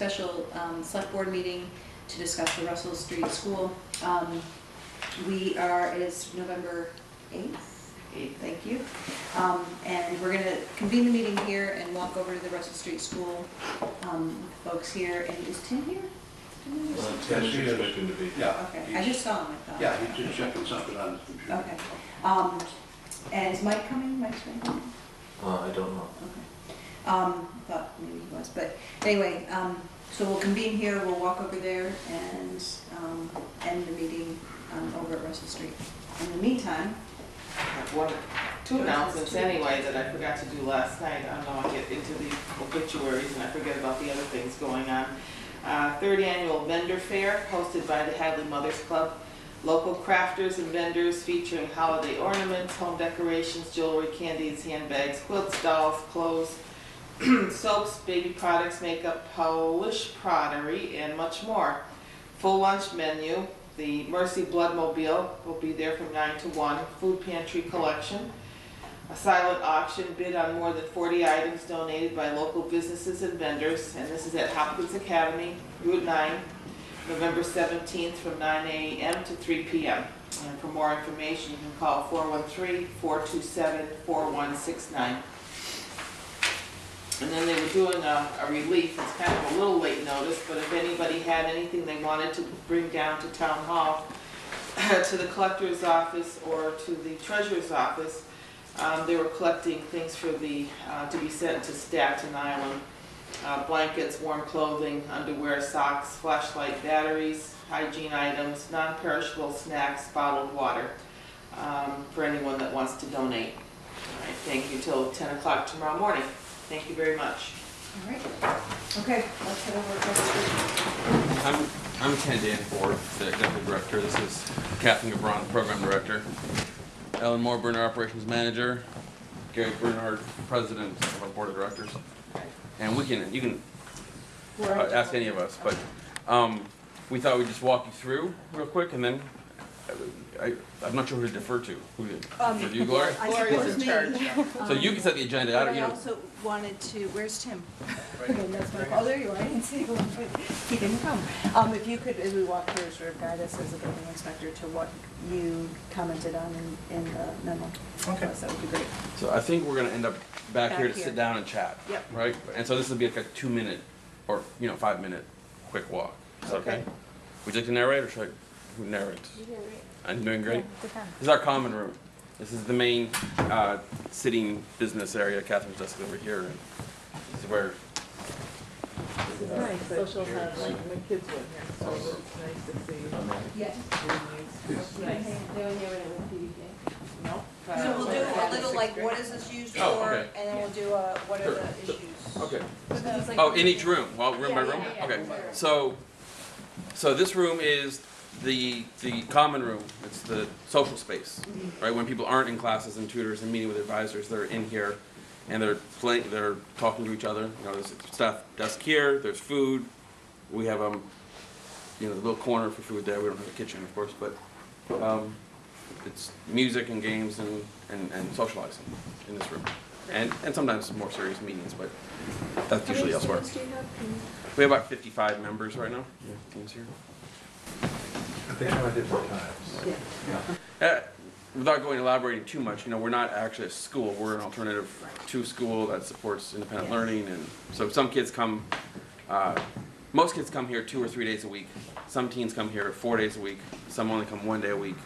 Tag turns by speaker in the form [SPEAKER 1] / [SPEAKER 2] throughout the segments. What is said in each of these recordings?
[SPEAKER 1] special um, select board meeting to discuss the Russell Street School. Um, We are, it is November 8th, thank you. Um, And we're gonna convene the meeting here and walk over to the Russell Street School um, folks here. And is Tim here? Tim here?
[SPEAKER 2] Yes, he is.
[SPEAKER 3] expecting to be.
[SPEAKER 2] Yeah.
[SPEAKER 1] Okay, I just saw him, I thought.
[SPEAKER 2] Yeah, he's just checking something on his computer.
[SPEAKER 1] Okay. Um, And is Mike coming? Mike's coming?
[SPEAKER 3] Uh, I don't know.
[SPEAKER 1] Okay. Um, thought maybe he was, but anyway, um, so we'll convene here, we'll walk over there and, um, end the meeting, um, over at Russell Street. In the meantime,
[SPEAKER 4] I have one, two announcements anyway that I forgot to do last night. I don't know, I get into the obituaries and I forget about the other things going on. Uh, third annual vendor fair hosted by the Hadley Mothers Club. Local crafters and vendors featuring holiday ornaments, home decorations, jewelry, candies, handbags, quilts, dolls, clothes, soaps, baby products, makeup, Polish pottery, and much more. Full lunch menu, the Mercy Blood Mobile will be there from nine to one, food pantry collection, a silent auction bid on more than forty items donated by local businesses and vendors, and this is at Hopkins Academy, Route nine, November seventeenth from nine AM to three PM. And for more information, you can call 413-427-4169. And then they were doing a, a relief, it's kind of a little late notice, but if anybody had anything they wanted to bring down to town hall, to the collector's office or to the treasurer's office, um, they were collecting things for the, uh, to be sent to Staten Island. Uh, blankets, warm clothing, underwear, socks, flashlight, batteries, hygiene items, non-perishable snacks, bottled water, um, for anyone that wants to donate. All right, thank you till ten o'clock tomorrow morning. Thank you very much.
[SPEAKER 1] all right, okay, let's head over to Russell Street.
[SPEAKER 5] I'm, I'm Ken Danforth, the executive director. This is Catherine Gobron, program director. Ellen Morburn, our operations manager. Gary Bernhardt, president of our board of directors. And we can, you can uh, ask any of us, but um, we thought we'd just walk you through real quick and then, I, I'm not sure who to defer to. Who to,
[SPEAKER 1] Um,
[SPEAKER 5] for you, Gloria?
[SPEAKER 1] I
[SPEAKER 4] Gloria's
[SPEAKER 1] suppose
[SPEAKER 4] in
[SPEAKER 1] me.
[SPEAKER 4] charge.
[SPEAKER 5] So you can set the agenda. I
[SPEAKER 1] But
[SPEAKER 5] don't, you
[SPEAKER 1] I
[SPEAKER 5] know.
[SPEAKER 1] also wanted to, where's Tim? Okay, that's my, oh, there you are, I didn't see you, he didn't come. Um, if you could, as we walk through, sort of guide us as a building inspector to what you commented on in, in the memo.
[SPEAKER 2] Okay.
[SPEAKER 1] That would be great.
[SPEAKER 5] So I think we're gonna end up back here to
[SPEAKER 1] here.
[SPEAKER 5] sit down and chat.
[SPEAKER 1] Yep.
[SPEAKER 5] Right? And so this will be like a two minute, or, you know, five minute quick walk. Is that okay?
[SPEAKER 4] Okay.
[SPEAKER 5] Would you like to narrate or should I, who narrates? I'm doing great? This is our common room. This is the main, uh, sitting business area. Catherine's desk is over here. and This is where, This is
[SPEAKER 6] Nice, social hub, like my kids went here, so it's nice to see.
[SPEAKER 1] Yes.
[SPEAKER 4] No?
[SPEAKER 1] So we'll do a little like, what is this used
[SPEAKER 5] Oh,
[SPEAKER 1] for,
[SPEAKER 5] okay.
[SPEAKER 1] and then we'll do a, what are
[SPEAKER 5] Sure.
[SPEAKER 1] the
[SPEAKER 5] So-
[SPEAKER 1] issues?
[SPEAKER 5] okay. Oh, in each room, well, room by
[SPEAKER 1] Yeah,
[SPEAKER 5] room?
[SPEAKER 1] yeah, yeah,
[SPEAKER 5] Okay,
[SPEAKER 1] room by room.
[SPEAKER 5] so, so this room is the, the common room, it's the social space, right? When people aren't in classes and tutors and meeting with advisors, they're in here and they're playing, they're talking to each other, you know, there's staff desk here, there's food. We have, um, you know, the little corner for food there, we don't have a kitchen, of course, but, um, it's music and games and, and, and socializing in this room. And, and sometimes more serious meetings, but that's usually elsewhere. We have about fifty-five members right now. Yeah, teams here.
[SPEAKER 2] They come at different times.
[SPEAKER 5] Uh, Without going elaborating too much, you know, we're not actually a school, we're an alternative to school that supports independent
[SPEAKER 1] Yes.
[SPEAKER 5] learning, and so some kids come, uh, most kids come here two or three days a week. Some teens come here four days a week, some only come one day a week.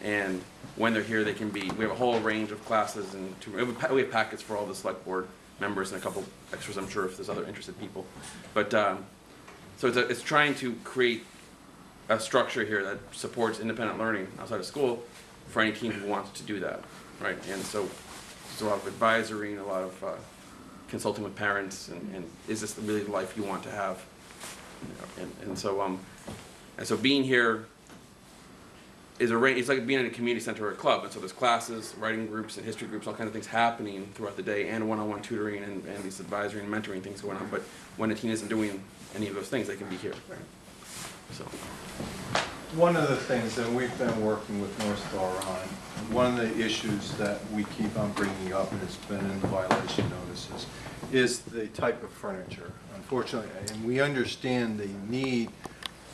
[SPEAKER 5] And when they're here, they can be, we have a whole range of classes and, to- we have pa- we have packets for all the select board members and a couple extras, I'm sure, if there's other interested people. But, um, so it's, a- it's trying to create a structure here that supports independent learning outside of school for any team who wants to do that, right? And so there's a lot of advisory and a lot of uh, consulting with parents and, and is this really the life you want to have? And, and so, um, and so being here is a, it's like being in a community center or a club, and so there's classes, writing groups and history groups, all kinds of things happening throughout the day, and one-on-one tutoring and, and these advisory and mentoring things going on, but when a teen isn't doing any of those things, they can be here. So,
[SPEAKER 7] One of the things that we've been working with North Star on, one of the issues that we keep on bringing up, and it's been in the violation notices, is the type of furniture, unfortunately. And we understand the need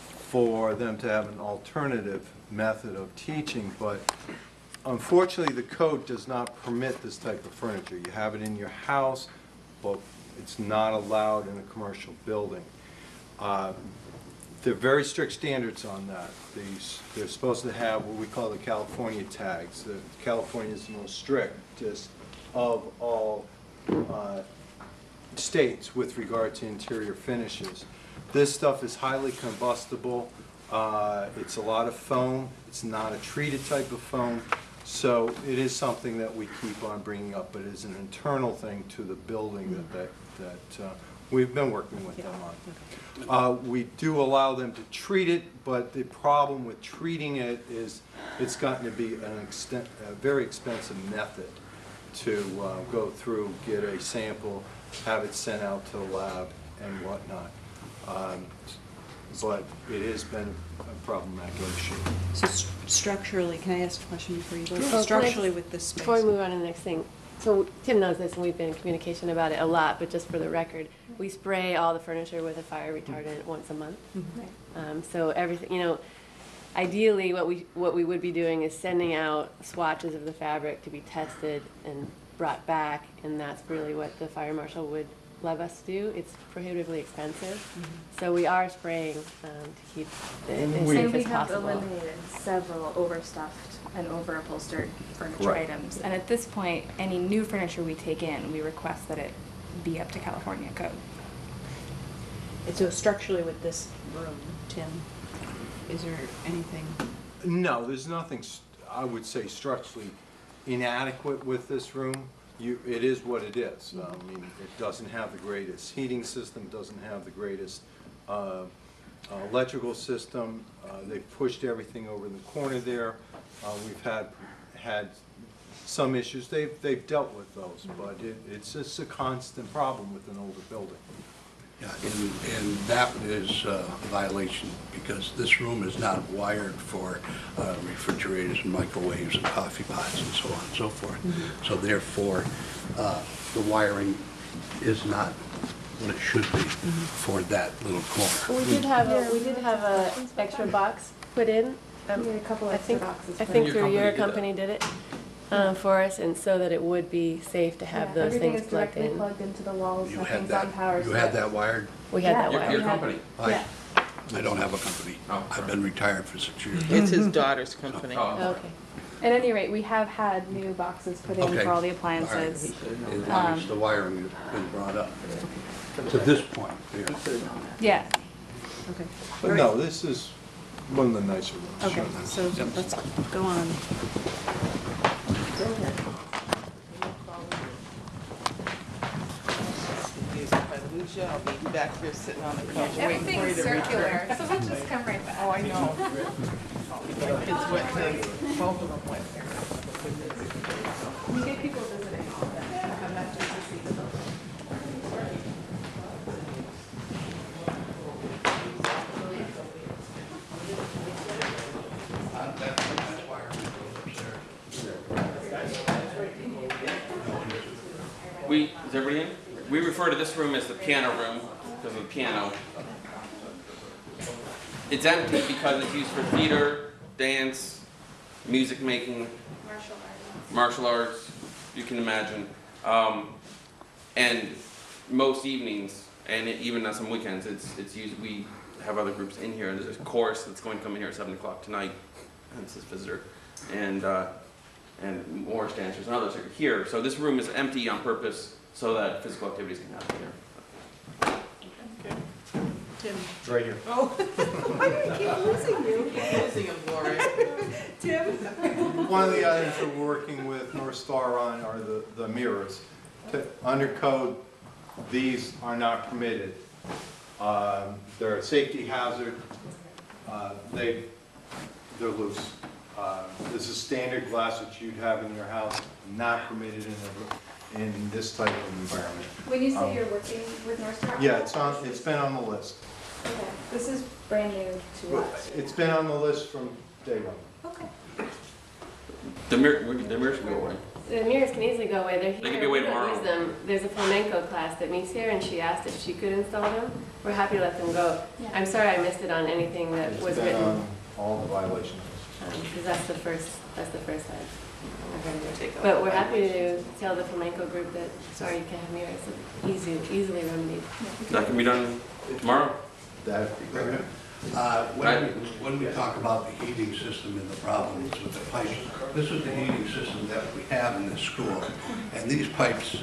[SPEAKER 7] for them to have an alternative method of teaching, but unfortunately, the code does not permit this type of furniture. You have it in your house, but it's not allowed in a commercial building. Uh, There are very strict standards on that. These, they're supposed to have what we call the California tags. The- California is the most strictest of all uh, states with regard to interior finishes. This stuff is highly combustible. Uh, It's a lot of foam. It's not a treated type of foam. So it is something that we keep on bringing up, but it's an internal thing to the building that, that, that uh, we've been working with them on. Uh, We do allow them to treat it, but the problem with treating it is it's gotten to be an extent, a very expensive method to uh, go through, get a sample, have it sent out to the lab and whatnot. Um, But it has been a problematic issue.
[SPEAKER 1] So s- structurally, can I ask a question before you go?
[SPEAKER 3] can
[SPEAKER 1] Structurally
[SPEAKER 3] just-
[SPEAKER 1] with this space?
[SPEAKER 3] Before we move on to the next thing, so Tim knows this, and we've been in communication about it a lot, but just for the record, we spray all the furniture with a fire retardant once a month. Um, So everything, you know, ideally, what we, what we would be doing is sending out swatches of the fabric to be tested and brought back, and that's really what the fire marshal would let us to do. It's prohibitively expensive, so we are spraying um, to keep it
[SPEAKER 7] And
[SPEAKER 3] as
[SPEAKER 7] we-
[SPEAKER 3] safe
[SPEAKER 8] And we
[SPEAKER 3] as
[SPEAKER 8] have
[SPEAKER 3] possible.
[SPEAKER 8] eliminated several overstuffed and over upholstered furniture
[SPEAKER 7] Right.
[SPEAKER 8] items. And at this point, any new furniture we take in, we request that it be up to California code.
[SPEAKER 1] And So structurally with this room, Tim, is there anything?
[SPEAKER 7] No, there's nothing, I would say structurally inadequate with this room. You, it is what it is. I mean, it doesn't have the greatest heating system, doesn't have the greatest uh, electrical system. Uh, They've pushed everything over in the corner there. Uh, We've had, had some issues. They've, they've dealt with those, but it, it's just a constant problem with an older building.
[SPEAKER 2] Yeah, and, and that is uh, a violation because this room is not wired for uh, refrigerators and microwaves and coffee pots and so on and so forth. So therefore, uh, the wiring is not what it should be for that little corner.
[SPEAKER 3] We did have, a we did have a extra box put in. um,
[SPEAKER 8] a couple
[SPEAKER 3] I think,
[SPEAKER 8] boxes
[SPEAKER 3] I think
[SPEAKER 5] in.
[SPEAKER 3] through
[SPEAKER 5] Your
[SPEAKER 3] your
[SPEAKER 5] company
[SPEAKER 3] company did it um, for us, and so that it would be safe to have
[SPEAKER 8] Yeah,
[SPEAKER 3] those
[SPEAKER 8] everything
[SPEAKER 3] things
[SPEAKER 8] is
[SPEAKER 3] plugged
[SPEAKER 8] directly
[SPEAKER 3] in.
[SPEAKER 8] plugged into the walls,
[SPEAKER 2] You had
[SPEAKER 8] nothing's
[SPEAKER 2] that,
[SPEAKER 8] on power.
[SPEAKER 2] you
[SPEAKER 8] so
[SPEAKER 2] had that wired?
[SPEAKER 3] We had that
[SPEAKER 8] Yeah.
[SPEAKER 5] Your,
[SPEAKER 3] wired.
[SPEAKER 5] your
[SPEAKER 8] We had-
[SPEAKER 5] company?
[SPEAKER 2] I-
[SPEAKER 8] Yeah.
[SPEAKER 2] I don't have a company.
[SPEAKER 5] Oh,
[SPEAKER 2] I've been retired for six years.
[SPEAKER 4] It's his daughter's company.
[SPEAKER 5] Oh.
[SPEAKER 3] Okay.
[SPEAKER 8] At any rate, we have had new boxes put in
[SPEAKER 2] Okay.
[SPEAKER 8] for all the appliances.
[SPEAKER 2] As long as
[SPEAKER 8] Um,
[SPEAKER 2] the wiring has been brought up to this point, yeah.
[SPEAKER 8] Yeah,
[SPEAKER 1] Okay.
[SPEAKER 7] But no, this is one of the nicer ones.
[SPEAKER 1] Okay, so let's go on.
[SPEAKER 4] I'll be back here sitting on the couch waiting for you
[SPEAKER 8] everything's
[SPEAKER 4] to return.
[SPEAKER 8] circular, so we'll just come right back.
[SPEAKER 4] Oh, I know. My kids went to, both of them went there.
[SPEAKER 8] We get people visiting all the time, not just to see the building.
[SPEAKER 5] We, is everybody in? We refer to this room as the piano room because of the piano. It's empty because it's used for theater, dance, music making, martial arts, you can imagine. Um, and most evenings, and even on some weekends, it's, it's used, we have other groups in here. There's a chorus that's going to come in here at seven o'clock tonight, hence this visitor. And, uh, and Morris dancers and others are here. So this room is empty on purpose so that physical activities can happen here.
[SPEAKER 1] Tim.
[SPEAKER 7] Right here.
[SPEAKER 4] Oh, why do we keep losing you? Keep losing him, Gloria.
[SPEAKER 7] One of the items that we're working with North Star on are the, the mirrors. To- Under code, these are not permitted. Um, They're a safety hazard. Uh, They, they're loose. Uh, This is standard glass that you'd have in your house, not permitted in, a- in this type of environment.
[SPEAKER 8] When you
[SPEAKER 7] Um,
[SPEAKER 8] say you're working with North Star?
[SPEAKER 7] Yeah, it's on, it's been on the list.
[SPEAKER 8] Okay, this is brand new to us.
[SPEAKER 7] It's been on the list from day one.
[SPEAKER 8] Okay.
[SPEAKER 5] The mirror, the mirrors will go away.
[SPEAKER 3] The mirrors can easily go away. They're here.
[SPEAKER 5] They can be away
[SPEAKER 3] We don't
[SPEAKER 5] tomorrow.
[SPEAKER 3] use them. There's a flamenco class that meets here, and she asked if she could install them. We're happy to let them go. I'm sorry I missed it on anything that
[SPEAKER 7] It's
[SPEAKER 3] was
[SPEAKER 7] been
[SPEAKER 3] written,
[SPEAKER 7] on all the violations.
[SPEAKER 3] Because that's the first, that's the first I've I've heard of it. But we're happy to tell the flamenco group that, sorry, you can't have mirrors. Easy, easily remedied.
[SPEAKER 5] That can be done tomorrow.
[SPEAKER 7] That'd be great.
[SPEAKER 2] Uh, When we, when we talk about the heating system and the problems with the pipes, this is the heating system that we have in this school. And these pipes,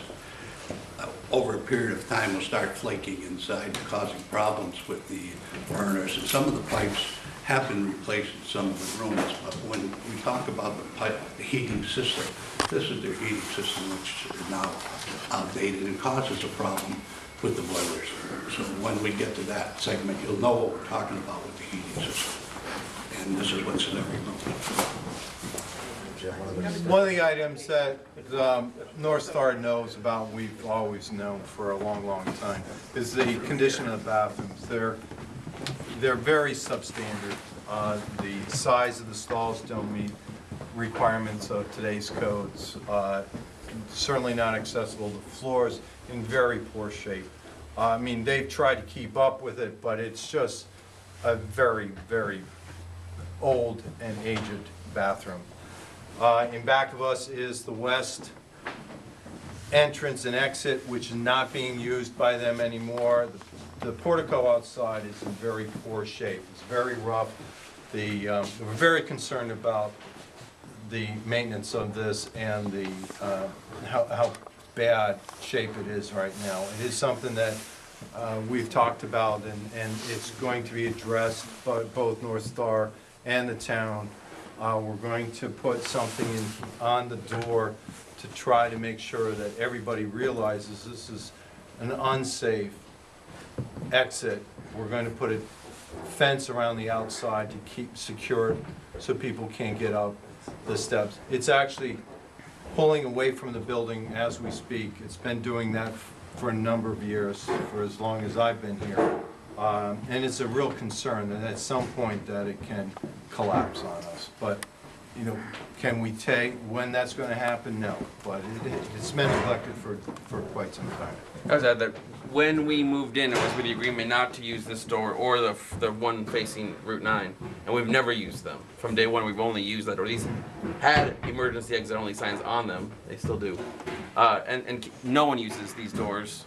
[SPEAKER 2] uh, over a period of time, will start flaking inside, causing problems with the burners. And some of the pipes have been replaced in some of the rooms, but when we talk about the pipe, the heating system, this is their heating system, which is now outdated and causes a problem with the boilers. So when we get to that segment, you'll know what we're talking about with the heating system. And this is what's in every room.
[SPEAKER 7] One of the items that um, North Star knows about, we've always known for a long, long time, is the condition of the bathrooms. They're, they're very substandard. Uh, The size of the stalls don't meet requirements of today's codes. Uh, Certainly not accessible. The floors in very poor shape. Uh, I mean, they've tried to keep up with it, but it's just a very, very old and aged bathroom. Uh, In back of us is the west entrance and exit, which is not being used by them anymore. The portico outside is in very poor shape. It's very rough. The, um, we're very concerned about the maintenance of this and the, uh, how how bad shape it is right now. It is something that uh, we've talked about, and and it's going to be addressed by both North Star and the town. Uh, We're going to put something in, on the door to try to make sure that everybody realizes this is an unsafe exit. We're going to put a fence around the outside to keep secure so people can't get up the steps. It's actually pulling away from the building as we speak. It's been doing that for a number of years, for as long as I've been here. Um, And it's a real concern that at some point that it can collapse on us. But, you know, can we take, when that's gonna happen? No. But it, it's been neglected for, for quite some time.
[SPEAKER 5] I was at that, when we moved in, it was with the agreement not to use this door or the, the one facing Route nine. And we've never used them. From day one, we've only used that, or at least had emergency exit only signs on them. They still do. Uh, and, and no one uses these doors,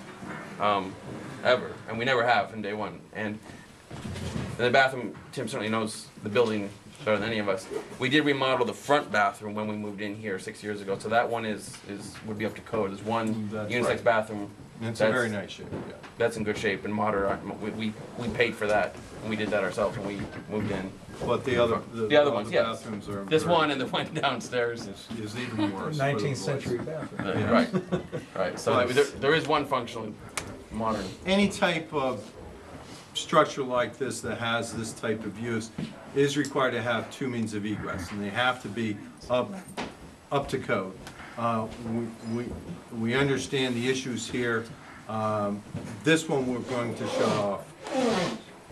[SPEAKER 5] um, ever. And we never have from day one. And in the bathroom, Tim certainly knows the building better than any of us. We did remodel the front bathroom when we moved in here six years ago, so that one is, is, would be up to code. There's one mm,
[SPEAKER 7] That's
[SPEAKER 5] unisex
[SPEAKER 7] right.
[SPEAKER 5] bathroom
[SPEAKER 7] And it's in very nice shape, yeah.
[SPEAKER 5] that's in good shape and modern. We, we, we paid for that, and we did that ourselves when we moved in.
[SPEAKER 7] But the other,
[SPEAKER 5] The other ones, yes.
[SPEAKER 7] bathrooms are.
[SPEAKER 5] This
[SPEAKER 7] very-
[SPEAKER 5] one and the one downstairs.
[SPEAKER 7] Is is even worse.
[SPEAKER 9] Nineteenth century bathroom.
[SPEAKER 7] Yeah.
[SPEAKER 5] Right, right. So there, there is one functional, modern.
[SPEAKER 7] Any type of structure like this that has this type of use is required to have two means of egress, and they have to be up, up to code. Uh, We, we, we understand the issues here. Um, This one we're going to shut off.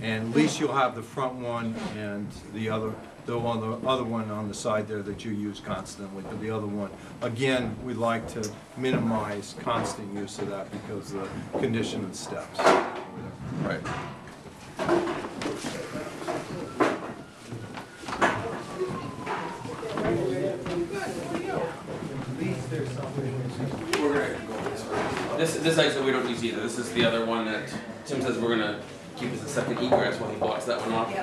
[SPEAKER 7] And at least you'll have the front one and the other, the one, the other one on the side there that you use constantly, but the other one, again, we'd like to minimize constant use of that because of the condition of the steps.
[SPEAKER 5] Right. We're gonna go this way. This, this exit we don't use either. This is the other one that Tim says we're gonna keep as a second egress while he blocks that one off.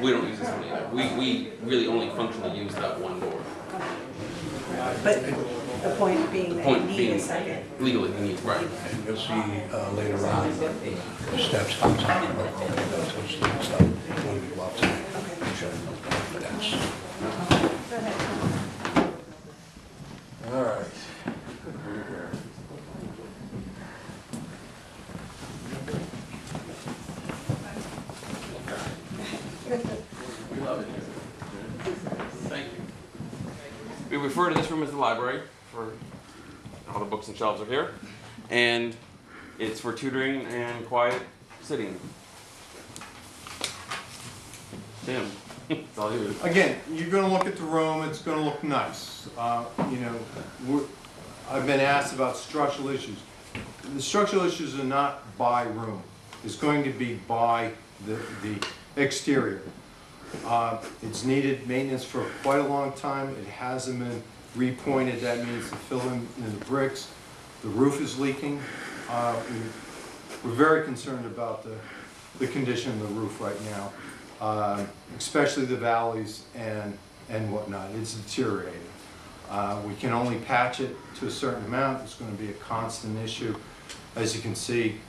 [SPEAKER 5] We don't use this one either. We, we really only functionally use that one door.
[SPEAKER 10] But the point being that you need
[SPEAKER 5] being
[SPEAKER 10] a second.
[SPEAKER 5] legally we need, right.
[SPEAKER 2] And you'll see uh, later on, the steps outside, those things up when we go outside. That's,
[SPEAKER 5] All right. We love it here. Thank you. We refer to this room as the library for all the books and shelves are here, and it's for tutoring and quiet sitting. Tim. It's all you.
[SPEAKER 7] Again, you're gonna look at the room, it's gonna look nice. Uh, You know, I've been asked about structural issues. The structural issues are not by room. It's going to be by the, the exterior. Uh, It's needed maintenance for quite a long time. It hasn't been repointed. That means to fill in, in the bricks. The roof is leaking. Uh, we- We're very concerned about the, the condition of the roof right now, uh, especially the valleys and, and whatnot. It's deteriorating. Uh, We can only patch it to a certain amount. It's gonna be a constant issue. As you can see,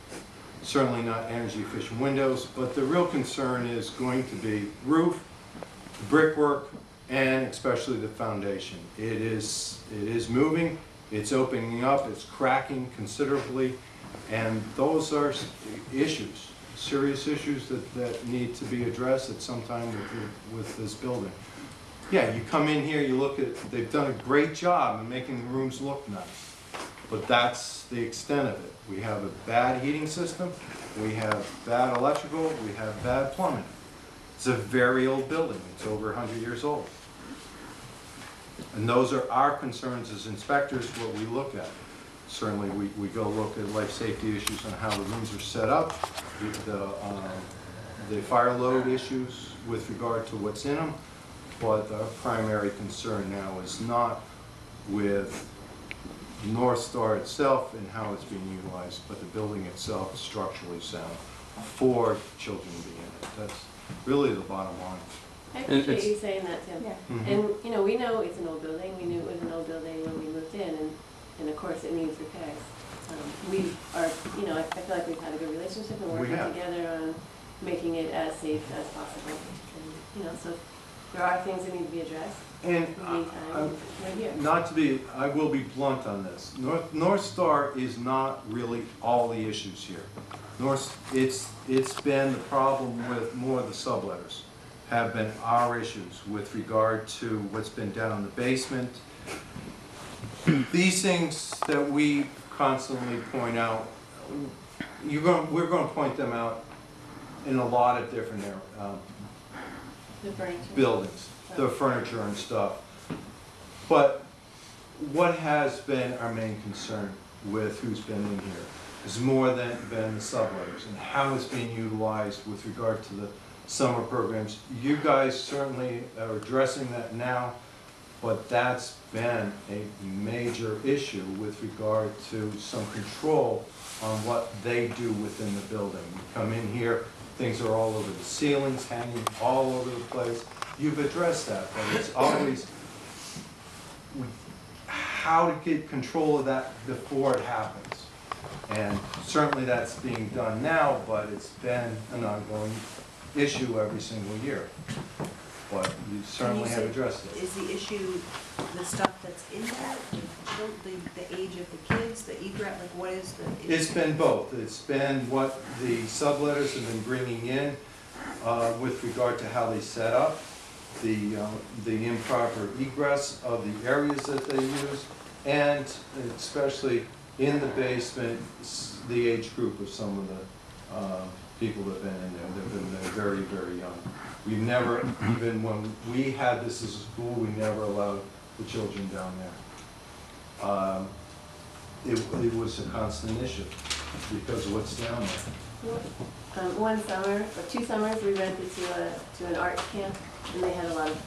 [SPEAKER 7] certainly not energy efficient windows, but the real concern is going to be roof, brickwork, and especially the foundation. It is, it is moving, it's opening up, it's cracking considerably, and those are issues, serious issues that, that need to be addressed at some time with, with this building. Yeah, you come in here, you look at, they've done a great job in making the rooms look nice, but that's the extent of it. We have a bad heating system, we have bad electrical, we have bad plumbing. It's a very old building, it's over hundred years old. And those are our concerns as inspectors, what we look at. Certainly, we, we go look at life safety issues on how the rooms are set up, the, the, um, the fire load issues with regard to what's in them. But our primary concern now is not with North Star itself and how it's being utilized, but the building itself is structurally sound for children to be in it. That's really the bottom line.
[SPEAKER 3] I appreciate you saying that, Tim.
[SPEAKER 10] Yeah.
[SPEAKER 7] Mhm.
[SPEAKER 3] And, you know, we know it's an old building, we knew it was an old building when we moved in, and, and of course, it needs repairs. Um, We are, you know, I I feel like we've had a good relationship and
[SPEAKER 7] We
[SPEAKER 3] working together on making it as safe as possible. And, you know, so there are things that need to be addressed,
[SPEAKER 7] And
[SPEAKER 3] in
[SPEAKER 7] I-
[SPEAKER 3] meantime, here.
[SPEAKER 7] Not to be, I will be blunt on this. North, North Star is not really all the issues here. North, it's, it's been the problem with more of the subletters, have been our issues with regard to what's been down in the basement. These things that we constantly point out, you're going, we're gonna point them out in a lot of different, um,
[SPEAKER 3] The
[SPEAKER 7] buildings, the furniture and stuff. But what has been our main concern with who's been in here is more than, than the subletters and how it's being utilized with regard to the summer programs. You guys certainly are addressing that now, but that's been a major issue with regard to some control on what they do within the building. You come in here, things are all over the ceilings, hanging all over the place. You've addressed that, but it's always how to get control of that before it happens. And certainly that's being done now, but it's been an ongoing issue every single year. But you certainly have
[SPEAKER 1] say-
[SPEAKER 7] addressed it.
[SPEAKER 1] Is the issue the stuff that's in there, the, the, the age of the kids, the egret, like what is the? issue?
[SPEAKER 7] It's been both. It's been what the subletters have been bringing in uh, with regard to how they set up, the, uh, the improper egress of the areas that they use, and especially in the basement, the age group of some of the uh, people that have been in there. They've been there very, very young. We've never, even when we had this as a school, we never allowed the children down there. Um, it, it was a constant issue because of what's down there.
[SPEAKER 3] Um, one summer, or two summers, we rented to a, to an art camp, and they had a lot of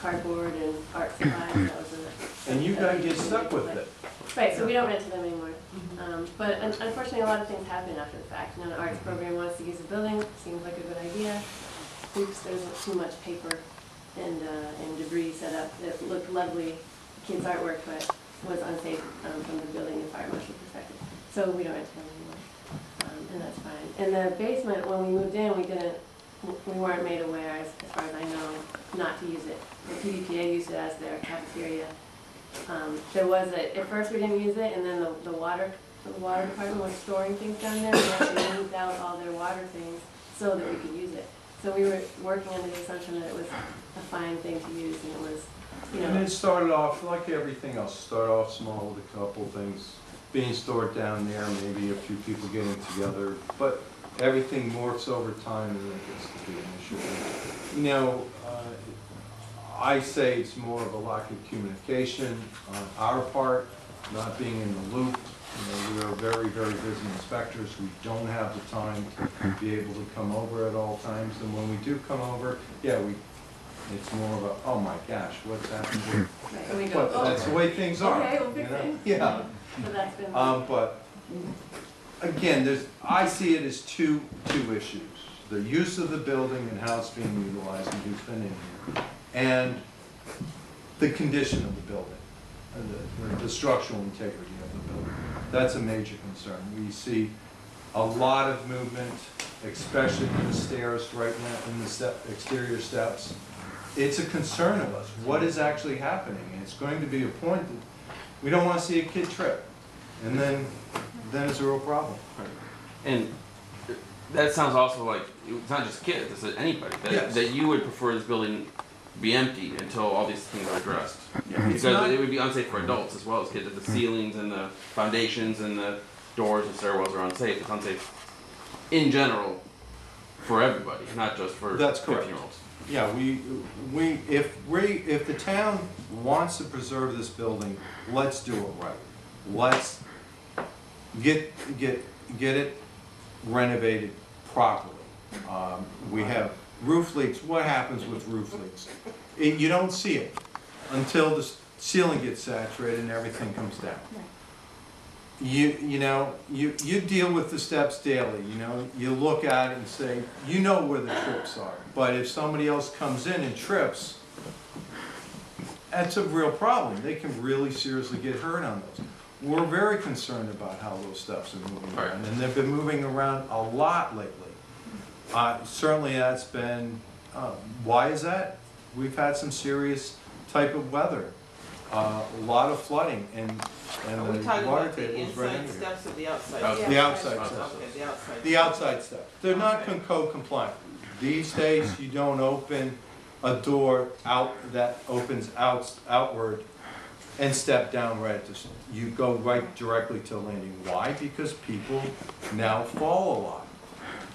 [SPEAKER 3] cardboard and art supplies, that was a.
[SPEAKER 7] And you gotta get stuck with it.
[SPEAKER 3] Right, so we don't rent to them anymore. Um, but un- unfortunately, a lot of things happen after the fact. You know, an arts program wants to use the building, seems like a good idea. Oops, there's too much paper and, uh, and debris set up that looked lovely, kids' artwork, but was unsafe, um, from the building and fire marshal perspective. So we don't rent to them anymore, um, and that's fine. And the basement, when we moved in, we didn't, we weren't made aware, as, as far as I know, not to use it. The PVPA used it as their cafeteria. Um, there was a, at first we didn't use it, and then the, the water, the water department was storing things down there, and they actually moved out all their water things so that we could use it. So we were working under the assumption that it was a fine thing to use, and it was, you know.
[SPEAKER 7] And it started off like everything else, started off small with a couple things being stored down there, maybe a few people getting together. But everything morphs over time and it gets to be an issue. You know, uh, I say it's more of a lack of communication on our part, not being in the loop. You know, we are very, very busy inspectors. We don't have the time to be able to come over at all times. And when we do come over, yeah, we, it's more of a, oh my gosh, what's happened here?
[SPEAKER 3] And we go,
[SPEAKER 7] But that's the way things are.
[SPEAKER 3] Okay, we'll
[SPEAKER 7] you know?
[SPEAKER 3] it.
[SPEAKER 7] Yeah.
[SPEAKER 3] So that's been.
[SPEAKER 7] Um, but, again, there's, I see it as two, two issues. The use of the building and how it's being utilized and who's been in here. And the condition of the building, the, the structural integrity of the building. That's a major concern. We see a lot of movement, especially in the stairs right now, in the step, exterior steps. It's a concern of us. What is actually happening? It's going to be a point that, we don't wanna see a kid trip. And then, then it's a real problem.
[SPEAKER 5] And that sounds also like, it's not just kids, it's anybody, that,
[SPEAKER 7] Yes.
[SPEAKER 5] that you would prefer this building be empty until all these things are addressed.
[SPEAKER 7] It's
[SPEAKER 5] Because
[SPEAKER 7] not-
[SPEAKER 5] it would be unsafe for adults as well as kids, if the ceilings and the foundations and the doors and stairwells are unsafe, it's unsafe in general for everybody, not just for
[SPEAKER 7] That's correct.
[SPEAKER 5] fifteen-year-olds.
[SPEAKER 7] Yeah, we, we, if we, if the town wants to preserve this building, let's do it right. Let's get, get, get it renovated properly. Um, we have roof leaks, what happens with roof leaks? It- you don't see it until the ceiling gets saturated and everything comes down. You, you know, you, you deal with the steps daily, you know, you look at it and say, you know where the trips are. But if somebody else comes in and trips, that's a real problem. They can really seriously get hurt on those. We're very concerned about how those steps are moving
[SPEAKER 5] Right.
[SPEAKER 7] around, and they've been moving around a lot lately. Uh, certainly that's been, uh, why is that? We've had some serious type of weather, uh, a lot of flooding, and, and
[SPEAKER 4] Are we
[SPEAKER 7] the water
[SPEAKER 4] about the
[SPEAKER 7] table's right
[SPEAKER 4] inside
[SPEAKER 7] under here.
[SPEAKER 4] steps or the outside?
[SPEAKER 5] Outside.
[SPEAKER 4] steps?
[SPEAKER 7] The outside
[SPEAKER 4] Okay,
[SPEAKER 7] steps.
[SPEAKER 4] the outside.
[SPEAKER 7] The outside steps. They're not con- code compliant. These days, you don't open a door out, that opens out, outward and step down right at this. You go right directly to landing. Why? Because people now fall a lot.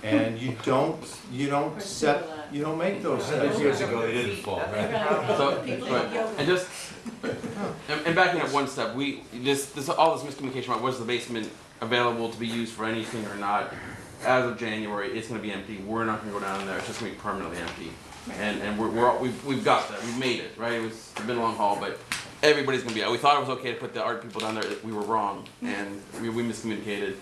[SPEAKER 7] And you don't, you don't set, you don't make those steps.
[SPEAKER 4] Years ago, they didn't fall.
[SPEAKER 5] So, but, and just, and, and backing up one step, we, this, this, all this miscommunication about was the basement available to be used for anything or not, as of January, it's gonna be empty, we're not gonna go down there, it's just gonna be permanently empty. And, and we're, we're, all- we've, we've got that, we've made it, right, it was, it's been a long haul, but everybody's gonna be out, we thought it was okay to put the art people down there, we were wrong, and we, we miscommunicated.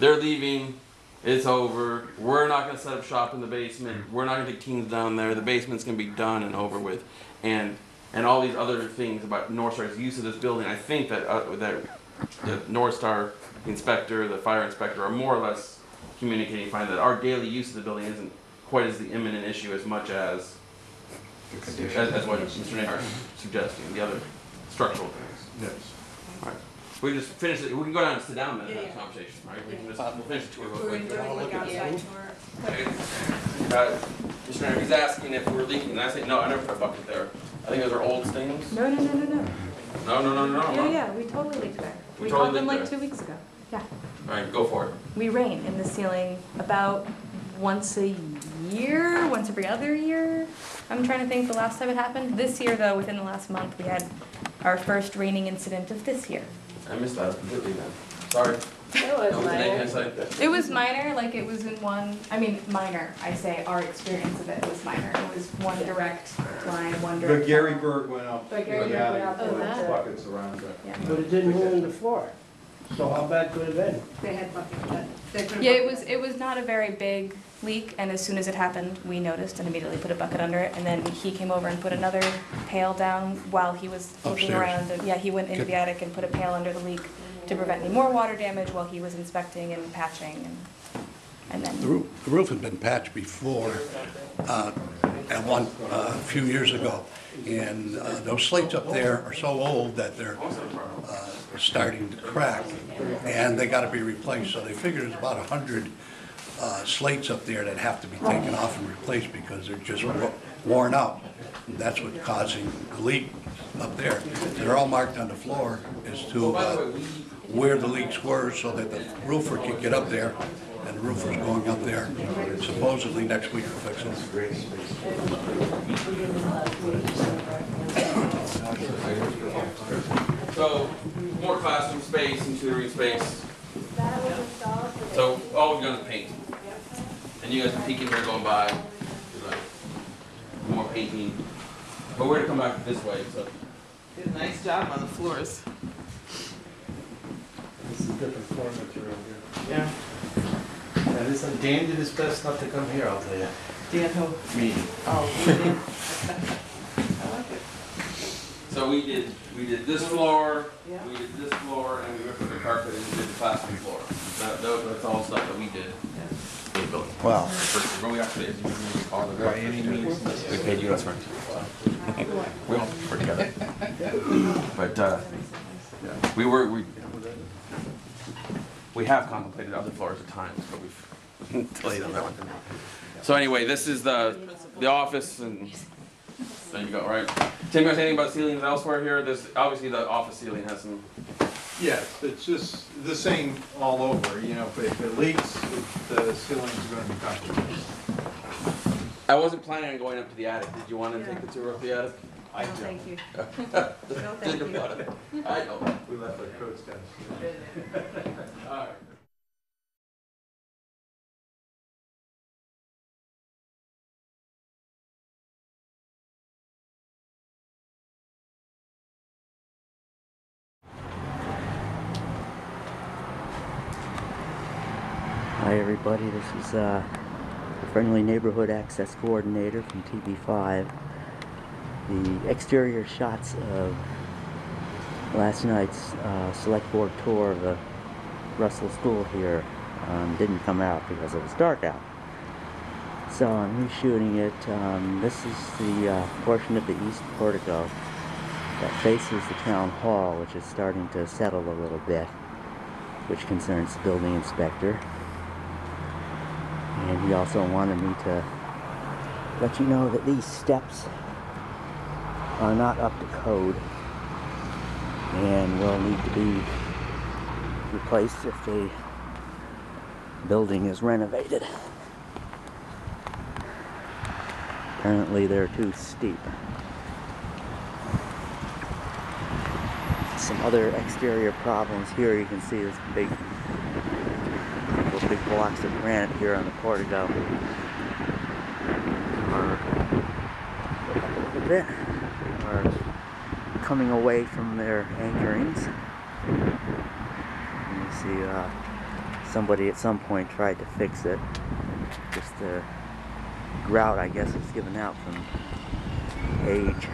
[SPEAKER 5] They're leaving, it's over, we're not gonna set up shop in the basement, we're not gonna take teams down there, the basement's gonna be done and over with. And, and all these other things about North Star's use of this building, I think that, uh, that the North Star inspector, the fire inspector are more or less communicating, fine, that our daily use of the building isn't quite as the imminent issue as much as, as, as what Mr. Neyhart is suggesting, the other structural things.
[SPEAKER 7] Yes.
[SPEAKER 5] Alright, we just finish it, we can go down and sit down then and
[SPEAKER 1] Yeah,
[SPEAKER 5] have a
[SPEAKER 1] yeah.
[SPEAKER 5] conversation, right? We can just, we'll finish the tour real
[SPEAKER 1] We're
[SPEAKER 5] quick.
[SPEAKER 1] gonna do like outside tour.
[SPEAKER 5] Okay. Uh, Mr. Nair, he's asking if we're leaking, and I say, no, I never put a bucket there. I think those are old stains.
[SPEAKER 8] No, no, no, no, no.
[SPEAKER 5] No, no, no, no, no.
[SPEAKER 8] Yeah, yeah, we totally leaked there.
[SPEAKER 5] We
[SPEAKER 8] We
[SPEAKER 5] totally
[SPEAKER 8] caught them
[SPEAKER 5] leaked
[SPEAKER 8] like
[SPEAKER 5] there.
[SPEAKER 8] two weeks ago. Yeah.
[SPEAKER 5] All right, go for it.
[SPEAKER 8] We rain in the ceiling about once a year, once every other year. I'm trying to think the last time it happened. This year, though, within the last month, we had our first raining incident of this year.
[SPEAKER 5] I missed that completely then. Sorry.
[SPEAKER 3] That was
[SPEAKER 5] No,
[SPEAKER 3] minor.
[SPEAKER 5] can I say?
[SPEAKER 8] It was minor, like it was in one, I mean, minor, I say, our experience of it was minor. It was one direct line, one direct.
[SPEAKER 7] But Gary. Berg went up.
[SPEAKER 8] But Gary Berg went up
[SPEAKER 7] he put
[SPEAKER 3] that.
[SPEAKER 7] Buckets around it.
[SPEAKER 8] Yeah.
[SPEAKER 9] But it didn't ruin the floor, so how bad could it have been?
[SPEAKER 1] They had bucket, they put a
[SPEAKER 8] Yeah, it was, it was not a very big leak, and as soon as it happened, we noticed and immediately put a bucket under it, and then he came over and put another pail down while he was looking
[SPEAKER 2] Upstairs.
[SPEAKER 8] around. and- Yeah, he went into the attic and put a pail under the leak to prevent any more water damage while he was inspecting and patching and, and
[SPEAKER 2] The
[SPEAKER 8] then,
[SPEAKER 2] roof, the roof had been patched before, uh, at one, uh, a few years ago. And uh, those slates up there are so old that they're uh, starting to crack, and they gotta be replaced. So they figured it's about a hundred uh, slates up there that have to be taken off and replaced because they're just wo- worn out. And That's what's causing the leak up there. They're all marked on the floor as to uh, where the leaks were so that the roofer could get up there and the roofer's going up there. Supposedly next week to fix it.
[SPEAKER 5] So, more classroom space and tutoring space. So, all we've done is paint. And you guys are peeking here going by, like, more painting. But we're gonna come back this way, so.
[SPEAKER 4] Did a nice job on the floors.
[SPEAKER 9] This is different floor material here.
[SPEAKER 4] Yeah.
[SPEAKER 9] And this, Dan did his best not to come here, I'll tell you.
[SPEAKER 4] Dan who?
[SPEAKER 9] Me.
[SPEAKER 4] Oh. I like it.
[SPEAKER 5] So we did, we did this floor,
[SPEAKER 4] Yeah.
[SPEAKER 5] we did this floor, and we ripped the carpet and did the classroom floor. That, that- that's all stuff that we did. For the building.
[SPEAKER 7] Wow.
[SPEAKER 5] But we actually, as you the.
[SPEAKER 7] By any means
[SPEAKER 5] We paid you, that's right. We all work together. But, uh, we were, we, we have contemplated other floors at times, but we've delayed on that one. So anyway, this is the, the office and, there you go, right? Tim, you guys anything about ceilings elsewhere here? There's, obviously the office ceiling has some,
[SPEAKER 7] Yes, it's just the same all over, you know, if it- if it leaks, it- the ceiling's gonna be compromised.
[SPEAKER 5] I wasn't planning on going up to the attic. Did you wanna take the tour of the attic?
[SPEAKER 7] I
[SPEAKER 10] No, thank you.
[SPEAKER 5] Think
[SPEAKER 10] thank you.
[SPEAKER 5] about it. I know.
[SPEAKER 7] We left our coats down.
[SPEAKER 5] Alright.
[SPEAKER 11] Hi everybody, this is uh, Friendly Neighborhood Access Coordinator from TB5. The exterior shots of last night's uh, select board tour of the Russell School here um, didn't come out because it was dark out. So I'm reshooting it. Um, this is the uh, portion of the east portico that faces the town hall, which is starting to settle a little bit, which concerns the building inspector. And he also wanted me to let you know that these steps are not up to code and will need to be replaced if the building is renovated. Apparently they're too steep. Some other exterior problems here. You can see this big blocks of granite here on the portico are a bit are coming away from their anchorings. And you see uh, somebody at some point tried to fix it. Just the grout I guess is given out from age.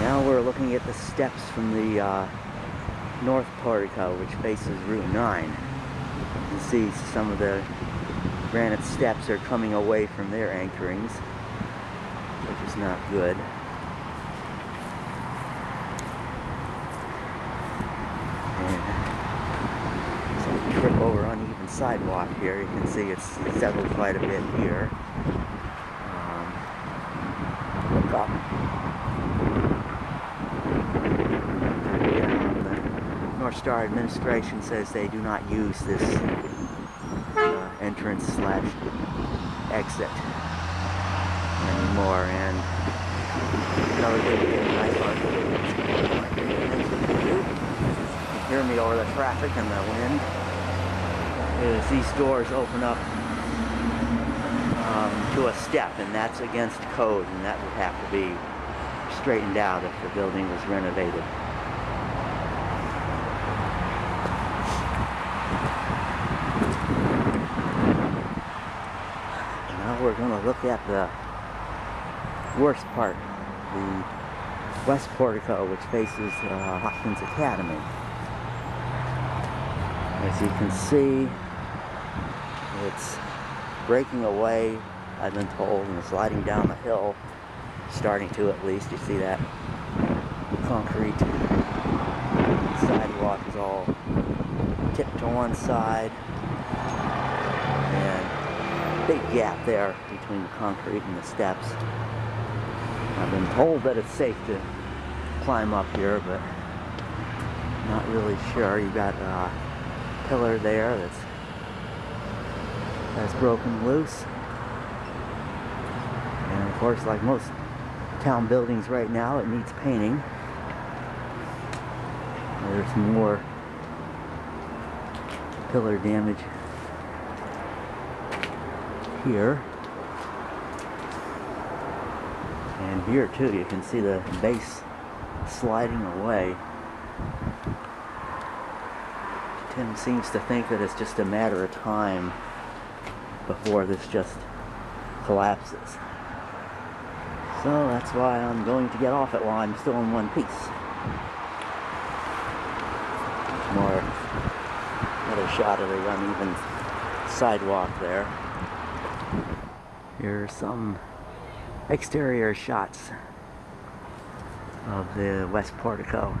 [SPEAKER 11] Now we're looking at the steps from the uh, north portico, which faces Route 9. You can see some of the granite steps are coming away from their anchorings, which is not good. And so trip over uneven sidewalk here. You can see it's settled quite a bit here. Um, look up. the North Star administration says they do not use this uh, entrance slash exit anymore. And I you hear me over the traffic and the wind, is these doors open up um, to a step, and that's against code, and that would have to be straightened out if the building was renovated. Now we're going to look at the worst part, the west portico, which faces uh, Hopkins Academy. As you can see, it's breaking away, I've been told, and sliding down the hill, starting to at least. You see that concrete sidewalk is all tipped to one side, big gap there between the concrete and the steps. I've been told that it's safe to climb up here, but not really sure. You got a pillar there that's that's broken loose. And of course, like most town buildings right now, it needs painting. There's more pillar damage here. And here too, you can see the base sliding away. Tim seems to think that it's just a matter of time before this just collapses. So that's why I'm going to get off it while I'm still in one piece. More another shot of the uneven sidewalk there. Here are some exterior shots of the west portico.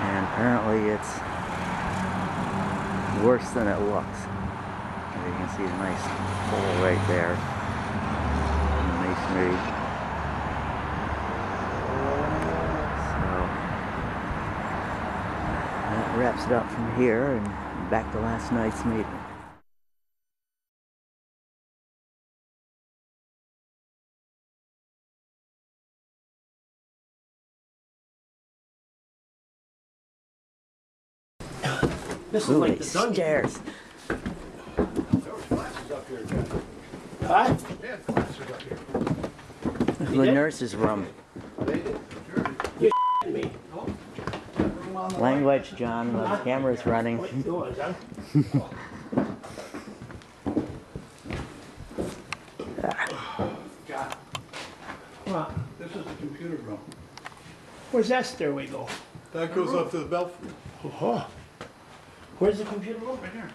[SPEAKER 11] And apparently it's worse than it looks. You can see a nice hole right there in the masonry. So that wraps it up from here back to last night's meeting.
[SPEAKER 9] This is like the dungeon.
[SPEAKER 11] stairs.
[SPEAKER 9] Huh?
[SPEAKER 11] The nurse's room.
[SPEAKER 9] You Me.
[SPEAKER 11] Language, John. The camera's running.
[SPEAKER 9] What you doing, son?
[SPEAKER 2] John,
[SPEAKER 9] What?
[SPEAKER 2] this is the computer room.
[SPEAKER 9] Where's that stairway go?
[SPEAKER 7] That goes up to the belfry.
[SPEAKER 9] Oh. Uh-huh. Where's the computer room?
[SPEAKER 2] Right here.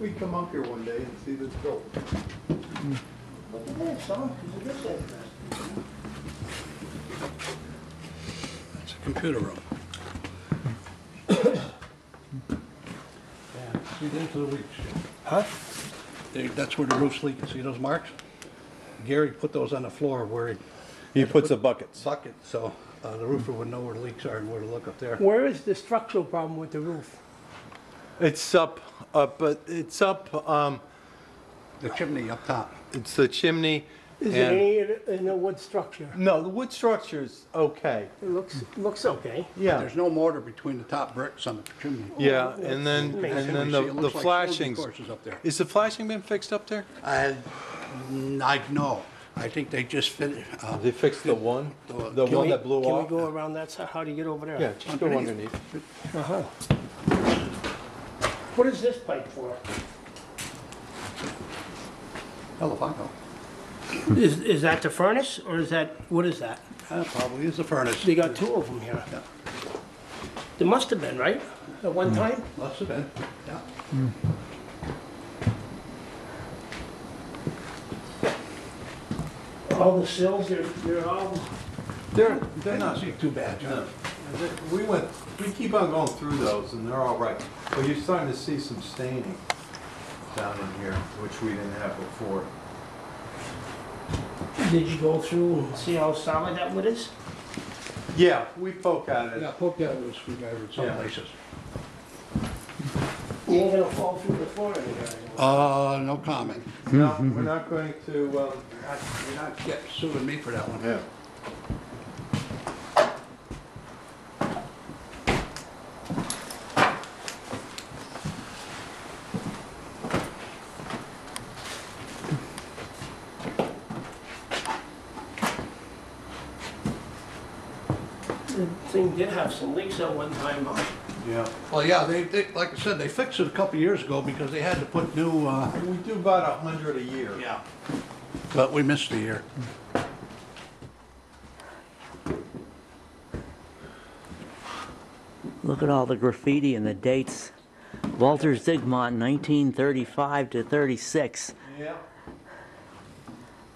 [SPEAKER 7] We come up here one day and see this built.
[SPEAKER 9] Look at this, son. Is it this interesting?
[SPEAKER 2] That's a computer room. Yeah, see, there's the leaks.
[SPEAKER 9] Huh?
[SPEAKER 2] They- That's where the roof's leaking, see those marks? Gary put those on the floor where he
[SPEAKER 7] He puts the buckets.
[SPEAKER 2] suck it, so uh, the roofer would know where the leaks are and where to look up there.
[SPEAKER 9] Where is the structural problem with the roof?
[SPEAKER 7] It's up, up, but it's up, um,
[SPEAKER 2] The chimney up top.
[SPEAKER 7] it's the chimney.
[SPEAKER 9] Is it
[SPEAKER 7] and-
[SPEAKER 9] any in the- in the wood structure?
[SPEAKER 7] No, the wood structure's okay.
[SPEAKER 9] It looks, looks okay.
[SPEAKER 7] Yeah,
[SPEAKER 2] There's no mortar between the top bricks on the chimney.
[SPEAKER 7] yeah, and then, and then the
[SPEAKER 2] it
[SPEAKER 7] the
[SPEAKER 2] like
[SPEAKER 7] flashings.
[SPEAKER 2] swimming courses up there.
[SPEAKER 7] Is the flashing been fixed up there?
[SPEAKER 2] I, I know, I think they just fit, uh,
[SPEAKER 7] They fixed the one,
[SPEAKER 2] The-
[SPEAKER 7] the
[SPEAKER 9] Can
[SPEAKER 7] one
[SPEAKER 9] we-
[SPEAKER 7] that blew
[SPEAKER 9] Can we
[SPEAKER 7] off?
[SPEAKER 9] go around that side? How do you get over there?
[SPEAKER 7] Yeah, just go
[SPEAKER 2] Underneath.
[SPEAKER 7] underneath.
[SPEAKER 9] Uh-huh. What is this pipe for?
[SPEAKER 2] hell if I know.
[SPEAKER 9] Is, is that the furnace, or is that, what is that?
[SPEAKER 2] That probably is the furnace.
[SPEAKER 9] They got two of them here.
[SPEAKER 2] Yeah.
[SPEAKER 9] There must have been, right? At one mm. time?
[SPEAKER 2] Must have been, yeah. Mm.
[SPEAKER 9] All the sills, they're, they're all,
[SPEAKER 7] They're,
[SPEAKER 2] They
[SPEAKER 7] they're
[SPEAKER 2] don't too bad, John.
[SPEAKER 7] we went, we keep on going through those and they're all right. But you're starting to see some staining down in here, which we didn't have before.
[SPEAKER 9] Did you go through and see how solid that wood is?
[SPEAKER 7] Yeah, we poke at it.
[SPEAKER 2] Yeah, poke that with a screwdriver in some
[SPEAKER 7] Yeah.
[SPEAKER 2] places.
[SPEAKER 9] You ain't gonna fall through the floor in here.
[SPEAKER 2] Uh, no comment.
[SPEAKER 7] No, we're not going to, um,
[SPEAKER 2] You're not- You're not getting suing me for that one.
[SPEAKER 7] yeah.
[SPEAKER 9] The thing did have some leaks at one time, huh?
[SPEAKER 7] Yeah.
[SPEAKER 2] Well, yeah, they, they, like I said, they fixed it a couple years ago because they had to put new, uh,
[SPEAKER 7] We do about a hundred a year.
[SPEAKER 2] yeah. But we missed a year.
[SPEAKER 11] Look at all the graffiti and the dates. Walter Zygmunt, 1935 to 36.
[SPEAKER 7] Yeah.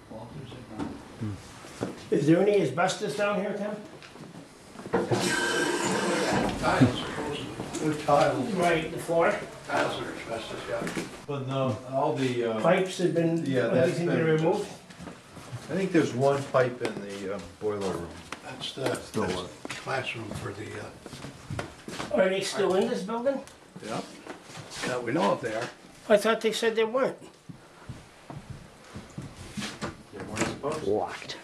[SPEAKER 7] Walter Zygmunt.
[SPEAKER 9] Is there any asbestos down here, Tim?
[SPEAKER 2] Tiles, supposedly.
[SPEAKER 7] With tiles.
[SPEAKER 9] Right, the floor?
[SPEAKER 2] Tiles are asbestos, yeah.
[SPEAKER 7] But no, all the, uh,
[SPEAKER 9] Pipes have been,
[SPEAKER 7] Yeah, that's
[SPEAKER 9] everything been
[SPEAKER 7] been-
[SPEAKER 9] removed?
[SPEAKER 7] I think there's one pipe in the uh, boiler room.
[SPEAKER 2] That's the,
[SPEAKER 7] Still
[SPEAKER 2] that's
[SPEAKER 7] what?
[SPEAKER 2] classroom for the, uh,
[SPEAKER 9] Are they still in this building?
[SPEAKER 2] yep. Yeah, we know if they are.
[SPEAKER 9] I thought they said they weren't.
[SPEAKER 11] Locked.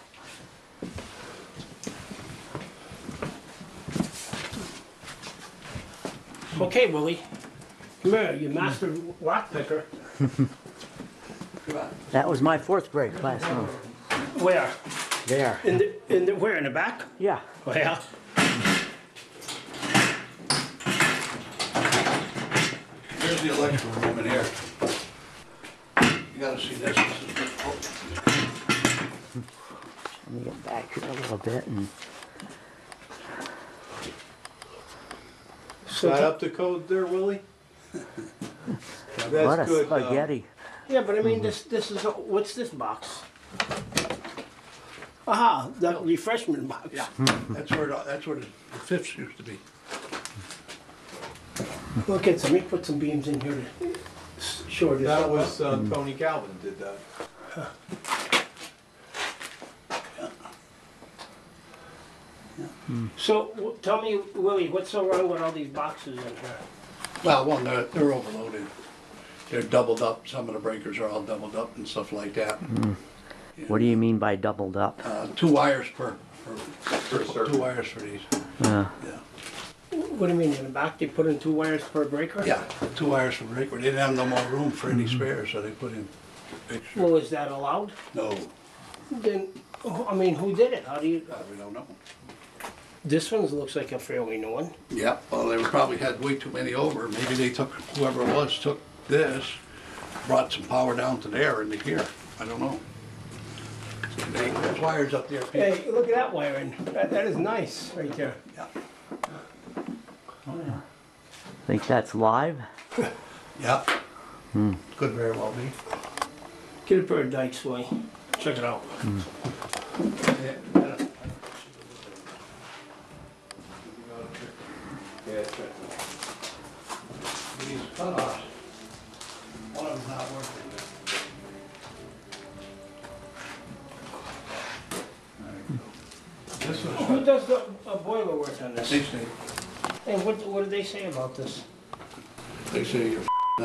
[SPEAKER 9] Okay, Willie. Come here, you master lock picker.
[SPEAKER 11] That was my fourth grade classroom.
[SPEAKER 9] Where?
[SPEAKER 11] There.
[SPEAKER 9] In the, in the, where, in the back?
[SPEAKER 11] Yeah.
[SPEAKER 9] Oh, yeah.
[SPEAKER 2] Here's the electrical room in here. You gotta see this. This is- oh,
[SPEAKER 11] Let me get back here a little bit and
[SPEAKER 7] Is that up to code there, Willie?
[SPEAKER 11] what
[SPEAKER 7] That's
[SPEAKER 11] a
[SPEAKER 7] good. uh,
[SPEAKER 11] spaghetti.
[SPEAKER 9] Yeah, but I mean, this, this is, a- what's this box? Aha, the refreshment box.
[SPEAKER 2] Yeah, that's where, it- that's where the the fifths used to be.
[SPEAKER 9] Look at, let me put some beams in here to s- shore this up.
[SPEAKER 7] That was, uh, Tony Calvin did that.
[SPEAKER 9] So, w- tell me, Willie, what's so wrong with all these boxes in here?
[SPEAKER 2] Well, one, they're, they're overloaded. They're doubled up, some of the breakers are all doubled up and stuff like that.
[SPEAKER 11] What do you mean by doubled up?
[SPEAKER 2] Uh, two wires per, per, two wires for these,
[SPEAKER 11] Uh,
[SPEAKER 2] yeah.
[SPEAKER 9] What do you mean, in the back, they put in two wires per breaker?
[SPEAKER 2] Yeah, two wires for breaker, they didn't have no more room for any spares, so they put in extra.
[SPEAKER 9] Well, is that allowed?
[SPEAKER 2] No,
[SPEAKER 9] Then, I mean, who did it? How do you,
[SPEAKER 2] uh, we don't know.
[SPEAKER 9] This one looks like a fairly new one.
[SPEAKER 2] Yeah, well, they probably had way too many over, maybe they took, whoever it was took this, brought some power down to there into here, I don't know. They- There's wires up there, Pete.
[SPEAKER 9] Hey, look at that wiring. That, that is nice, right there.
[SPEAKER 2] Yeah.
[SPEAKER 11] Oh, think that's live?
[SPEAKER 2] Yeah. Hmm. Could very well be.
[SPEAKER 9] Get a pair of dikes, Willie. Check it out.
[SPEAKER 2] Hmm.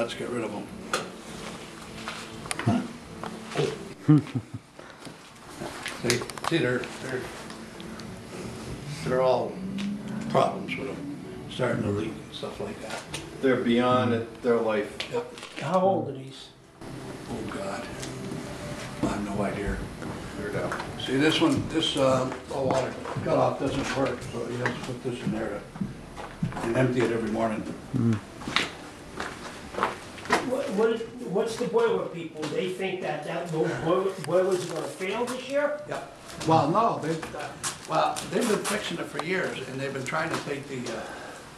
[SPEAKER 2] You're nuts, get rid of them. See, see, they're, they're, they're all problems with them, starting to leak and stuff like that.
[SPEAKER 7] They're beyond it- their life.
[SPEAKER 2] Yep.
[SPEAKER 9] How old are these?
[SPEAKER 2] Oh, God. I have no idea. Cleared out. See, this one, this, uh, oh, water cutoff doesn't work, so you have to put this in there to, and empty it every morning.
[SPEAKER 9] What, what, what's the boiler people? They think that that, those boiler- boilers are gonna fail this year?
[SPEAKER 2] Yep. Well, no, they've, uh, well, they've been fixing it for years, and they've been trying to take the, uh,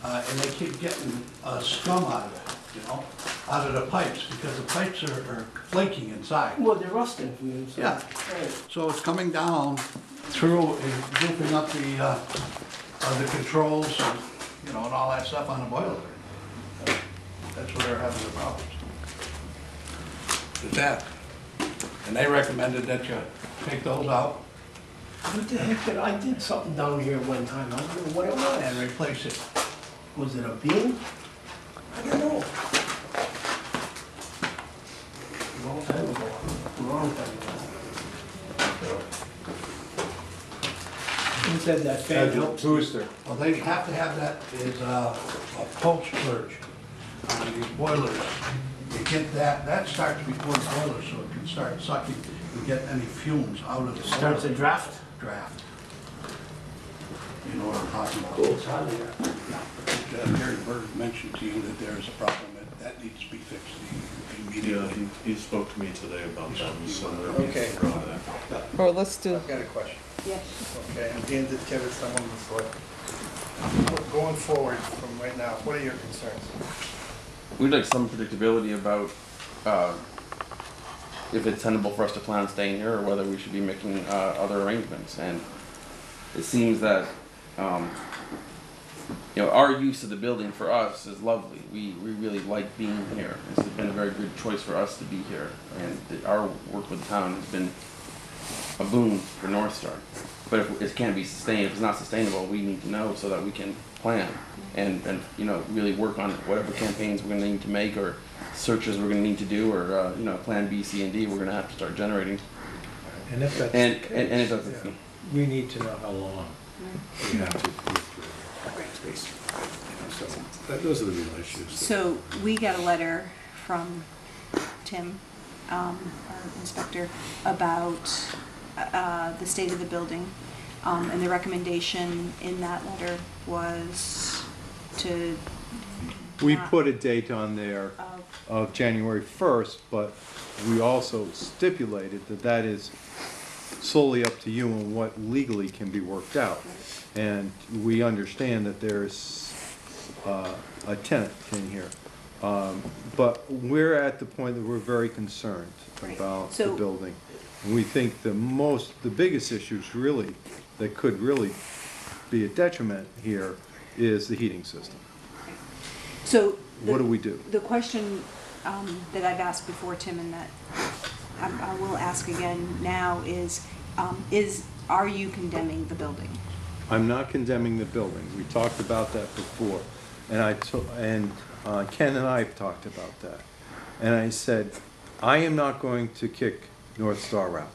[SPEAKER 2] uh, and they keep getting, uh, scum out of it, you know, out of the pipes, because the pipes are, are flaking inside.
[SPEAKER 9] Well, they're rusting from the inside.
[SPEAKER 2] Yeah.
[SPEAKER 9] Right.
[SPEAKER 2] So it's coming down through and goofing up the, uh, uh, the controls, and, you know, and all that stuff on the boiler. That's where they're having the problems. Is that. And they recommended that you take those out
[SPEAKER 9] What the heck did, I did something down here one time. I don't know what it was.
[SPEAKER 2] and replace it.
[SPEAKER 9] Was it a beam? I don't know. Long time ago, long time ago. Who said that fan helps?
[SPEAKER 7] Booster.
[SPEAKER 2] Well, they have to have that is uh, a pulse purge on these boilers. You get that, that starts before the boiler, so it can start sucking and get any fumes out of the
[SPEAKER 9] Starts a draft?
[SPEAKER 2] draft. You know what I'm talking about?
[SPEAKER 9] Cool, it's out of there.
[SPEAKER 2] Uh, Gary Berg mentioned to you that there's a problem that, that needs to be fixed
[SPEAKER 12] Yeah,
[SPEAKER 2] immediately.
[SPEAKER 12] he, he spoke to me today about that, so
[SPEAKER 6] Okay.
[SPEAKER 12] going to that.
[SPEAKER 6] Or let's do,
[SPEAKER 13] I've got a question.
[SPEAKER 10] Yes.
[SPEAKER 13] Okay, I'm Dan Dudkiewicz, I'm on the select. Going forward from right now, what are your concerns?
[SPEAKER 5] We'd like some predictability about uh, if it's tenable for us to plan on staying here or whether we should be making uh, other arrangements. And it seems that um, you know our use of the building for us is lovely. We we really like being here. This has been a very good choice for us to be here, and the, our work with the town has been a boon for North Star. But if it can't be sustained, if it's not sustainable, we need to know so that we can plan and, and, you know, really work on whatever campaigns we're gonna need to make or searches we're gonna need to do or, uh, you know, plan B, C, and D, we're gonna have to start generating.
[SPEAKER 14] And if that's
[SPEAKER 5] And,
[SPEAKER 14] the
[SPEAKER 5] and, and if that's,
[SPEAKER 14] yeah, we need to know how long we have to go through.
[SPEAKER 12] Basically, you know, So, that- those are the real issues.
[SPEAKER 1] So we got a letter from Tim, um, our inspector, about, uh, the state of the building. Um, and the recommendation in that letter was to.
[SPEAKER 7] We
[SPEAKER 1] not-
[SPEAKER 7] put a date on there
[SPEAKER 1] of-
[SPEAKER 7] of January 1st, but we also stipulated that that is solely up to you and what legally can be worked out. And we understand that there's uh, a tenant in here. Um, But we're at the point that we're very concerned
[SPEAKER 1] Right.
[SPEAKER 7] about the
[SPEAKER 1] So-
[SPEAKER 7] building. And we think the most, the biggest issues really, that could really be a detriment here is the heating system.
[SPEAKER 1] So. the-
[SPEAKER 7] What do we do?
[SPEAKER 1] The question um, that I've asked before, Tim, and that I I will ask again now is, um, is, are you condemning the building?
[SPEAKER 7] I'm not condemning the building. We talked about that before. And I, to- and uh, Ken and I have talked about that. And I said, I am not going to kick North Star out.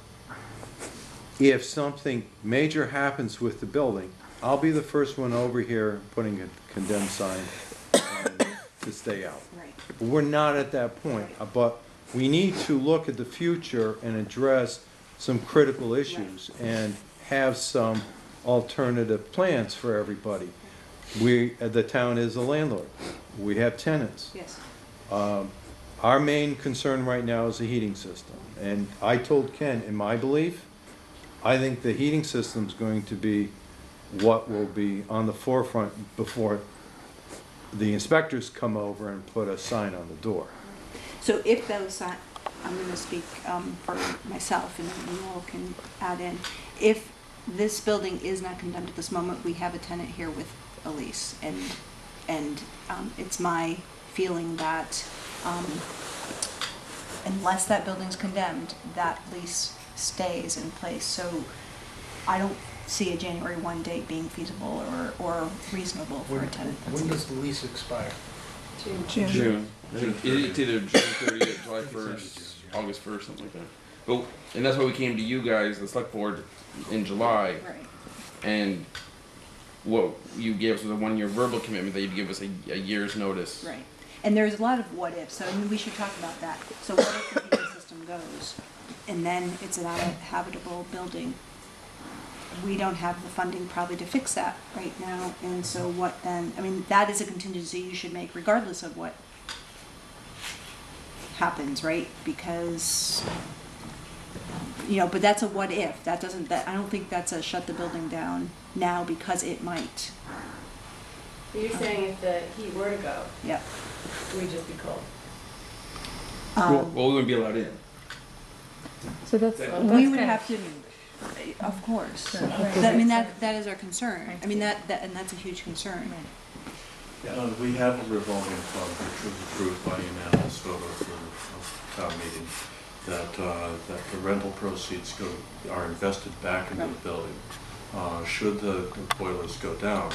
[SPEAKER 7] If something major happens with the building, I'll be the first one over here putting a condemned sign to stay out.
[SPEAKER 1] Right.
[SPEAKER 7] We're not at that point, uh, but we need to look at the future and address some critical issues and have some alternative plans for everybody. We, uh, the town is a landlord. We have tenants.
[SPEAKER 1] Yes.
[SPEAKER 7] Um, Our main concern right now is the heating system. And I told Ken, in my belief, I think the heating system's going to be what will be on the forefront before the inspectors come over and put a sign on the door.
[SPEAKER 1] So if those, si- I'm gonna speak um, for myself and you all can add in. If this building is not condemned at this moment, we have a tenant here with a lease. And, and um, it's my feeling that um, unless that building's condemned, that lease stays in place. So I don't see a January 1 date being feasible or, or reasonable for a tenant.
[SPEAKER 13] when does the lease expire?
[SPEAKER 5] June. I think it- It's either June thirtieth, July first, August first, something like that. But, and that's why we came to you guys, the select board, in July.
[SPEAKER 1] Right.
[SPEAKER 5] And what you gave us was a one-year verbal commitment that you'd give us a, a year's notice.
[SPEAKER 1] Right. And there's a lot of what ifs, so I mean, we should talk about that. So what if the heating system goes and then it's an habitable building? We don't have the funding probably to fix that right now, and so what then? I mean, that is a contingency you should make regardless of what happens, right? Because, you know, but that's a what if. That doesn't, that, I don't think that's a shut the building down now because it might.
[SPEAKER 3] You're saying if the heat were to go,
[SPEAKER 1] Yeah.
[SPEAKER 3] we'd just be cold.
[SPEAKER 1] Um,
[SPEAKER 5] Well, we wouldn't be allowed in.
[SPEAKER 8] So that's,
[SPEAKER 5] We
[SPEAKER 8] that's
[SPEAKER 1] We would have to, of course.
[SPEAKER 8] Right.
[SPEAKER 1] That- I mean, that, that is our concern. I mean, that, that, and that's a huge concern.
[SPEAKER 12] Uh, we have a revolving fund, which was approved by unanimous vote of the, of town meeting, that, uh, that the rental proceeds go, are invested back into the building. Uh, should the the boilers go down,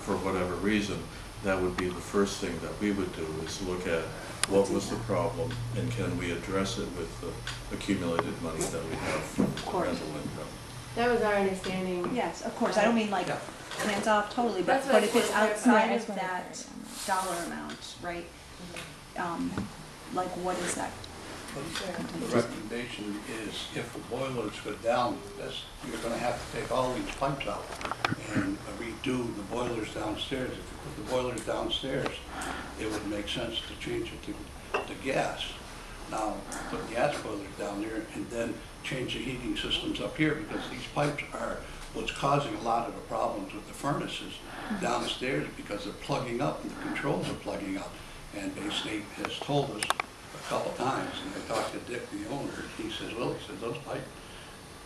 [SPEAKER 12] for whatever reason, that would be the first thing that we would do, is look at what was the problem, and can we address it with the accumulated money that we have from
[SPEAKER 1] course.
[SPEAKER 12] rental income.
[SPEAKER 3] That was our understanding.
[SPEAKER 1] Yes, of course. I don't mean like hands off totally, but,
[SPEAKER 3] That's what
[SPEAKER 1] but
[SPEAKER 3] I
[SPEAKER 1] if it's
[SPEAKER 3] wanted to
[SPEAKER 1] outside
[SPEAKER 8] clarify.
[SPEAKER 1] of that dollar amount, right? Um, like what is that?
[SPEAKER 2] The recommendation is if the boilers go down, that's, you're gonna have to take all these pipes out and redo the boilers downstairs. If you put the boilers downstairs, it would make sense to change it to, to gas. Now, put gas boilers down there and then change the heating systems up here because these pipes are what's causing a lot of the problems with the furnaces downstairs because they're plugging up and the controls are plugging up. And Bay State has told us couple times, and I talked to Dick, the owner, he says, well, he says, those pipe,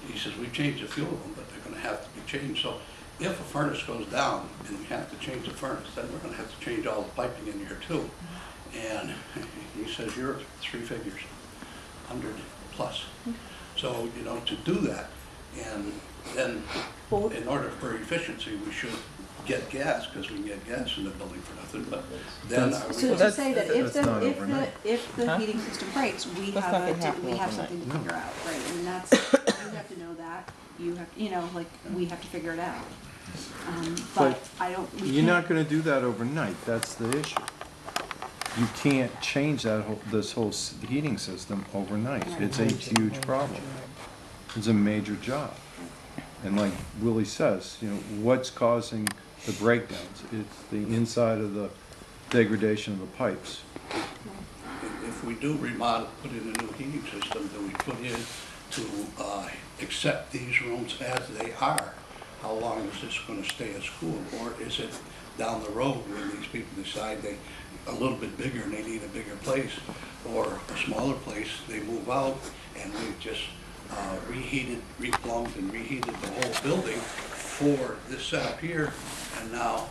[SPEAKER 2] he says, we changed a few of them, but they're gonna have to be changed. So if a furnace goes down and we have to change the furnace, then we're gonna have to change all the piping in here too. And he says, you're three figures, hundred plus. So So, you know, to do that, and then, in order for efficiency, we should get gas, because we can get gas in the building for nothing, but then are we?
[SPEAKER 1] So to say that if
[SPEAKER 7] that's not
[SPEAKER 1] the, if the,
[SPEAKER 7] overnight.
[SPEAKER 1] if the
[SPEAKER 4] Huh?
[SPEAKER 1] heating system breaks, we
[SPEAKER 4] That's
[SPEAKER 1] have
[SPEAKER 4] not
[SPEAKER 1] a,
[SPEAKER 4] gonna happen
[SPEAKER 1] we have
[SPEAKER 4] overnight.
[SPEAKER 1] something to figure out, right? And that's, you have to know that, you have, you know, like, we have to figure it out. Um, but
[SPEAKER 7] But
[SPEAKER 1] I don't, we
[SPEAKER 7] You're not
[SPEAKER 1] can't,
[SPEAKER 7] gonna do that overnight, that's the issue. You can't change that whole, this whole s- heating system overnight. It's a huge problem. It's a major job. And like Willie says, you know, what's causing the breakdowns? It's the inside of the degradation of the pipes.
[SPEAKER 2] If we do remodel, put in a new heating system, do we put in to uh, accept these rooms as they are? How long is this gonna stay a school? Or is it down the road when these people decide they, a little bit bigger and they need a bigger place? Or a smaller place, they move out and we've just uh, reheated, replumbed and reheated the whole building for this setup here. And now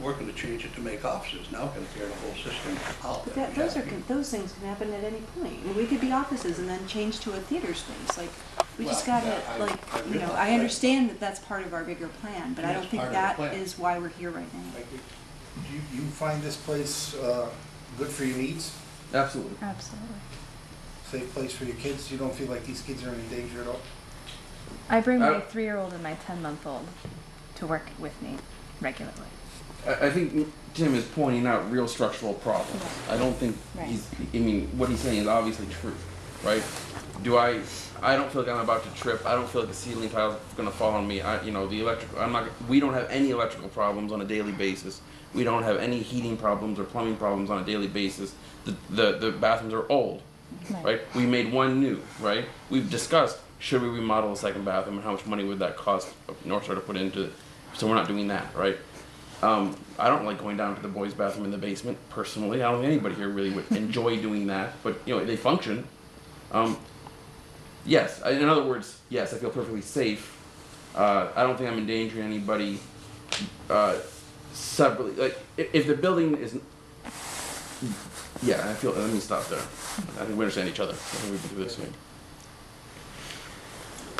[SPEAKER 2] we're gonna change it to make offices. Now we're gonna tear the whole system out.
[SPEAKER 1] but
[SPEAKER 2] that
[SPEAKER 1] that,
[SPEAKER 2] we
[SPEAKER 1] those are,
[SPEAKER 2] have.
[SPEAKER 1] con- those things can happen at any point. We could be offices and then change to a theater space, like, we just
[SPEAKER 2] Well,
[SPEAKER 1] gotta,
[SPEAKER 2] that I-
[SPEAKER 1] like,
[SPEAKER 2] I
[SPEAKER 1] you know,
[SPEAKER 2] realize
[SPEAKER 1] I
[SPEAKER 2] that.
[SPEAKER 1] understand that that's part of our bigger plan, but I
[SPEAKER 2] Yes,
[SPEAKER 1] don't think
[SPEAKER 2] part of the
[SPEAKER 1] that
[SPEAKER 2] plan.
[SPEAKER 1] is why we're here right now.
[SPEAKER 13] Do you, you find this place, uh, good for your needs?
[SPEAKER 5] Absolutely.
[SPEAKER 8] Absolutely.
[SPEAKER 13] Safe place for your kids? You don't feel like these kids are in danger at all?
[SPEAKER 8] I bring
[SPEAKER 5] I-
[SPEAKER 8] my three-year-old and my ten-month-old to work with me regularly.
[SPEAKER 5] I, I think Tim is pointing out real structural problems. I don't think
[SPEAKER 8] Right.
[SPEAKER 5] he's, I mean, what he's saying is obviously true, right? Do I, I don't feel like I'm about to trip, I don't feel like the ceiling tile's gonna fall on me, I, you know, the electrical, I'm not, we don't have any electrical problems on a daily basis. We don't have any heating problems or plumbing problems on a daily basis. The, the, the bathrooms are old, right? We made one new, right? We've discussed, should we remodel a second bathroom and how much money would that cost uh, North Star to put into it? So we're not doing that, right? Um, I don't like going down to the boys' bathroom in the basement personally. I don't think anybody here really would enjoy doing that, but you know they function. Um, yes, in other words, yes, I feel perfectly safe. Uh, I don't think I'm endangering anybody. Uh, separately, like if, the building is, yeah, I feel. Let me stop there. I think we understand each other. I think we can do this. Thing.